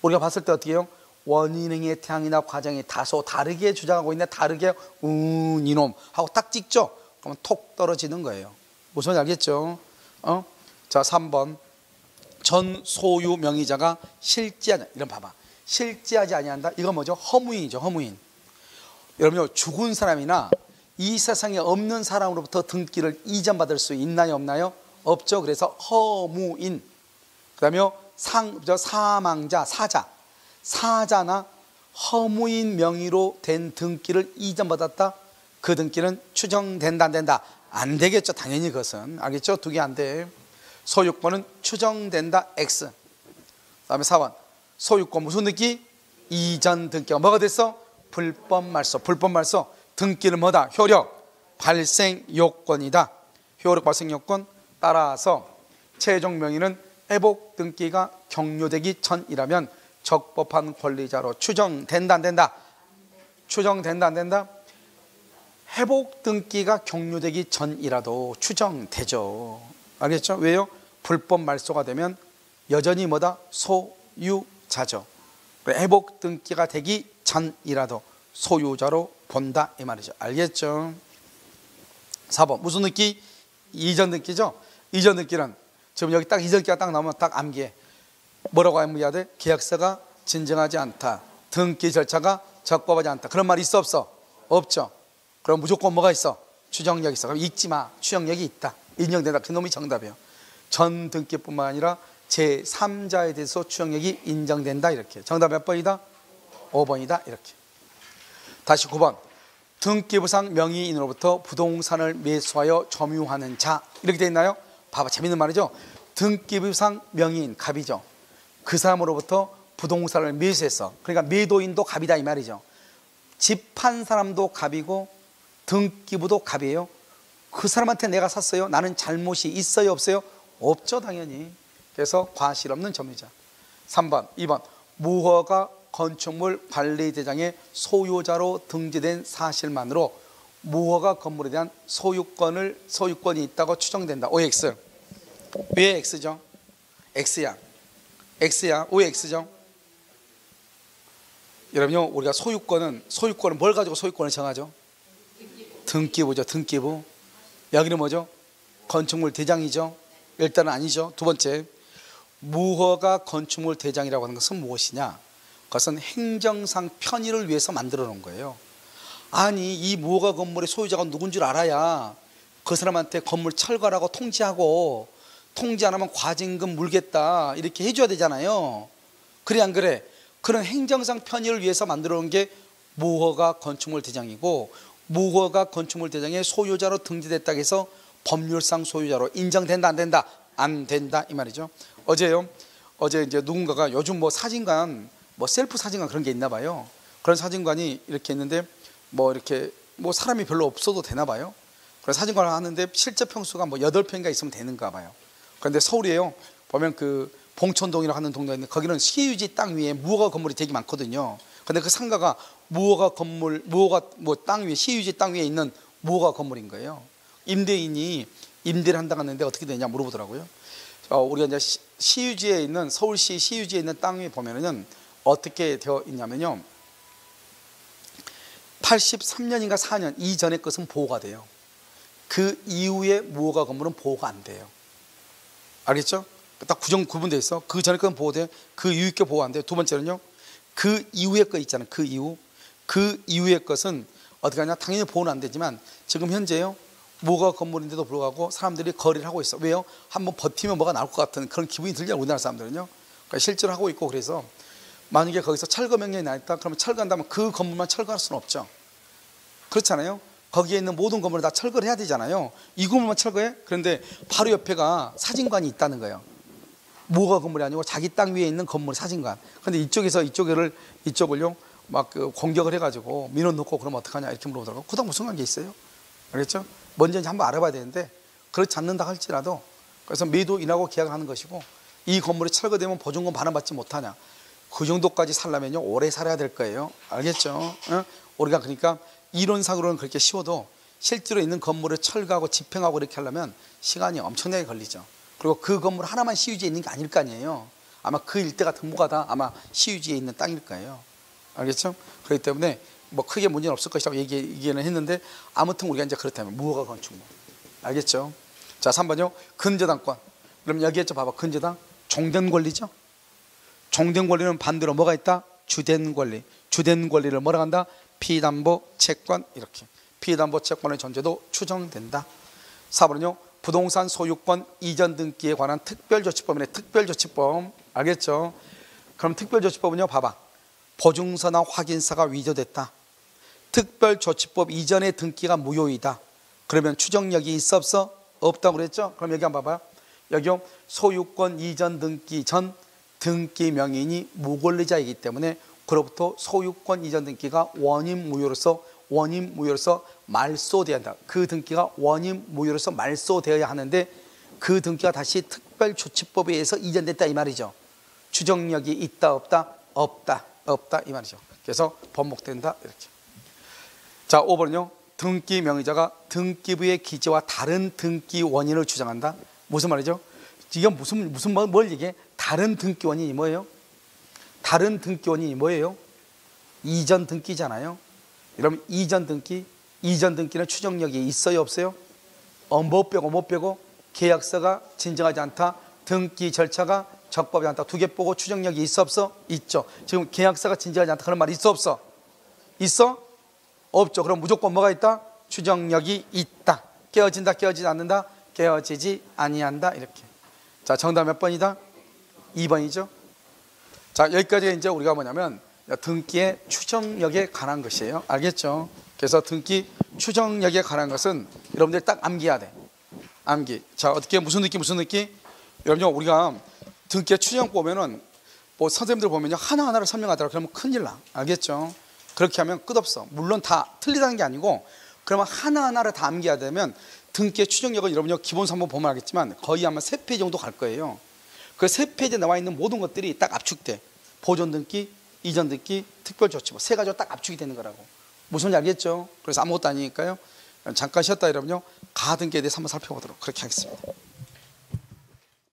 우리가 봤을 때 어떻게 해요? 원인행의 태양이나 과정이 다소 다르게 주장하고 있네 다르게 운 이놈 하고 딱 찍죠. 그러면 톡 떨어지는 거예요. 무슨 말인지 알겠죠? 어? 자 3번 전 소유 명의자가 실지하지 이런 봐봐 실지하지 아니한다 이건 뭐죠? 허무인이죠 허무인 여러분요 죽은 사람이나 이 세상에 없는 사람으로부터 등기를 이전받을 수 있나요 없나요? 없죠 그래서 허무인 그 다음에 상, 저 사망자 사자 사자나 허무인 명의로 된 등기를 이전받았다 그 등기는 추정된다 안 된다. 안 되겠죠. 당연히 그것은. 알겠죠? 두 개 안 돼. 소유권은 추정된다 X. 그 다음에 4번. 소유권 무슨 등기? 이전 등기가 뭐가 됐어? 불법 말소. 불법 말소. 등기는 뭐다? 효력. 발생 요건이다. 효력 발생 요건 따라서 최종 명의는 회복 등기가 격려되기 전이라면 적법한 권리자로 추정된다 안 된다? 추정된다 안 된다? 회복 등기가 격려되기 전이라도 추정되죠. 알겠죠? 왜요? 불법 말소가 되면 여전히 뭐다? 소유자죠. 회복 등기가 되기 전이라도 소유자로 본다 이 말이죠. 알겠죠? 4번 무슨 등기? 이전 등기죠. 이전 등기는 지금 여기 딱 이전 등기가 딱 나오면 딱 암기해. 뭐라고 암기해야 돼? 계약서가 진정하지 않다. 등기 절차가 적법하지 않다. 그런 말이 있어 없어? 없죠. 그럼 무조건 뭐가 있어? 추정력이 있어. 그럼 읽지 마. 추정력이 있다. 인정된다. 그놈이 정답이에요. 전 등기뿐만 아니라 제3자에 대해서 추정력이 인정된다. 이렇게. 정답 몇 번이다? 5번이다. 이렇게. 다시 9번. 등기부상 명의인으로부터 부동산을 매수하여 점유하는 자. 이렇게 돼 있나요? 봐봐. 재밌는 말이죠. 등기부상 명의인, 갑이죠. 그 사람으로부터 부동산을 매수했어. 그러니까 매도인도 갑이다 이 말이죠. 집 판 사람도 갑이고 등기부도 갑이에요. 그 사람한테 내가 샀어요. 나는 잘못이 있어요, 없어요? 없죠, 당연히. 그래서 과실 없는 점유자. 3번, 2번. 무허가 건축물 관리대장의 소유자로 등재된 사실만으로 무허가 건물에 대한 소유권을 소유권이 있다고 추정된다. OX. 왜 X죠? X야. X야. 왜 X죠? 여러분요, 우리가 소유권은 소유권은 뭘 가지고 소유권을 정하죠? 등기부죠, 등기부. 여기는 뭐죠? 건축물 대장이죠. 일단은 아니죠. 두 번째, 무허가 건축물 대장이라고 하는 것은 무엇이냐? 그것은 행정상 편의를 위해서 만들어 놓은 거예요. 아니, 이 무허가 건물의 소유자가 누군 줄 알아야 그 사람한테 건물 철거하고 통지하고 통지 안 하면 과징금 물겠다 이렇게 해줘야 되잖아요. 그래 안 그래? 그런 행정상 편의를 위해서 만들어 놓은 게 무허가 건축물 대장이고 무허가 건축물 대장의 소유자로 등재됐다 해서 법률상 소유자로 인정된다 안 된다 안 된다 이 말이죠. 어제요. 어제 이제 누군가가 요즘 뭐 사진관 뭐 셀프 사진관 그런 게 있나 봐요. 그런 사진관이 이렇게 있는데 뭐 이렇게 뭐 사람이 별로 없어도 되나 봐요. 그래서 사진관을 하는데 실제 평수가 뭐 8평인가 있으면 되는가 봐요. 그런데 서울이에요. 보면 그 봉천동이라고 하는 동네가 있는데 거기는 시유지 땅 위에 무허가 건물이 되게 많거든요. 근데 그 상가가 무허가 건물, 무허가 뭐 땅 위에 시유지 땅 위에 있는 무허가 건물인 거예요. 임대인이 임대를 한다고 하는데 어떻게 되냐 물어보더라고요. 어, 우리가 이제 시, 유지에 있는 서울시 시유지에 있는 땅 위에 보면은 어떻게 되어 있냐면요. 83년인가 4년 이전의 것은 보호가 돼요. 그 이후에 무허가 건물은 보호가 안 돼요. 알겠죠? 딱 구정 구분돼 있어. 그 전에 건 보호돼. 그 이후에 거 보호 안 돼. 두 번째는요. 그 이후의 거 있잖아요. 그 이후. 그 이후의 것은 어떻게 하냐? 당연히 보호는 안 되지만 지금 현재요. 뭐가 건물인데도 불구하고 사람들이 거래를 하고 있어. 왜요? 한번 버티면 뭐가 나올 것 같은 그런 기분이 들잖아요. 우리나라 사람들은요. 그러니까 실제로 하고 있고 그래서 만약에 거기서 철거 명령이 나 있다. 그러면 철거한다면 그 건물만 철거할 수는 없죠. 그렇잖아요. 거기에 있는 모든 건물을 다 철거를 해야 되잖아요. 이 건물만 철거해? 그런데 바로 옆에가 사진관이 있다는 거예요. 뭐가 건물이 아니고 자기 땅 위에 있는 건물 사진관. 근데 이쪽에서 이쪽을 이쪽을요 막 그 공격을 해가지고 민원 놓고 그러면 어떡하냐 이렇게 물어보더라고. 그다음 무슨 관계 있어요? 알겠죠? 뭔지 한번 알아봐야 되는데 그렇지 않는다 할지라도 그래서 매도 인하고 계약을 하는 것이고 이 건물이 철거되면 보증금 반환받지 못하냐 그 정도까지 살려면요 오래 살아야 될 거예요 알겠죠? 어? 우리가 그러니까 이론상으로는 그렇게 쉬워도 실제로 있는 건물을 철거하고 집행하고 이렇게 하려면 시간이 엄청나게 걸리죠 그리고 그 건물 하나만 시유지에 있는 게 아닐 거 아니에요 아마 그 일대가 등부가 다 아마 시유지에 있는 땅일 거예요 알겠죠? 그렇기 때문에 뭐 크게 문제는 없을 것이라고 얘기, 얘기는 했는데 아무튼 우리가 이제 그렇다면 무허가 건축물. 알겠죠? 자 3번요. 근저당권. 그럼 여기 했죠? 봐봐. 근저당. 종된 권리죠? 종된 권리는 반대로 뭐가 있다? 주된 권리. 주된 권리를 뭐라 한다? 피담보 채권. 이렇게. 피담보 채권의 존재도 추정된다. 4번은요. 부동산 소유권 이전 등기에 관한 특별조치법이네. 특별조치법. 알겠죠? 그럼 특별조치법은요? 봐봐 보증서나 확인서가 위조됐다 특별조치법 이전의 등기가 무효이다 그러면 추정력이 있어 없어? 없다고 그랬죠? 그럼 여기 한번 봐봐요 여기요 소유권 이전 등기 전 등기 명인이 무권리자이기 때문에 그로부터 소유권 이전 등기가 원인 무효로서 원인 무효로서 말소돼야 한다. 그 등기가 원인 무효로서 말소되어야 하는데 그 등기가 다시 특별조치법에 의해서 이전됐다 이 말이죠. 추정력이 있다 없다 없다 없다 이 말이죠. 그래서 번복된다 이렇게. 자 5번은요. 등기 명의자가 등기부의 기재와 다른 등기 원인을 주장한다. 무슨 말이죠? 이게 무슨 무슨 뭘, 뭘 얘기해? 다른 등기 원인이 뭐예요? 다른 등기 원인이 뭐예요? 이전 등기잖아요. 여러분 이전 등기, 이전 등기는 추정력이 있어요, 없어요? 어, 못 빼고 못 빼고 계약서가 진정하지 않다. 등기 절차가 적법하지 않다. 두 개 보고 추정력이 있어 없어? 있죠. 지금 계약서가 진정하지 않다. 그런 말 있어 없어? 있어? 없죠. 그럼 무조건 뭐가 있다? 추정력이 있다. 깨어진다, 깨어지지 않는다. 깨어지지 아니한다. 이렇게. 자, 정답 몇 번이다? 2번이죠. 자, 여기까지 이제 우리가 뭐냐면 등기의 추정력에 관한 것이에요. 알겠죠? 그래서 등기 추정력에 관한 것은 여러분들 딱 암기해야 돼. 암기. 자, 어떻게 무슨 느낌 무슨 느낌? 여러분 우리가 등기의 추정 보면은 뭐 선생님들 보면요 하나하나를 설명하더라 그러면 큰일 나. 알겠죠? 그렇게 하면 끝없어. 물론 다 틀리다는 게 아니고 그러면 하나하나를 다 암기해야 되면 등기의 추정력은 여러분요 기본서 한번 보면 알겠지만 거의 아마 세 페이지 정도 갈 거예요. 그 세 페이지에 나와 있는 모든 것들이 딱 압축돼. 보존 등기, 이전 등기, 특별 조치 뭐 세 가지로 딱 압축이 되는 거라고. 무슨 알겠죠? 그래서 아무것도 아니니까요. 잠깐 쉬었다 이러면요. 가등기에 대해서 한번 살펴보도록 그렇게 하겠습니다.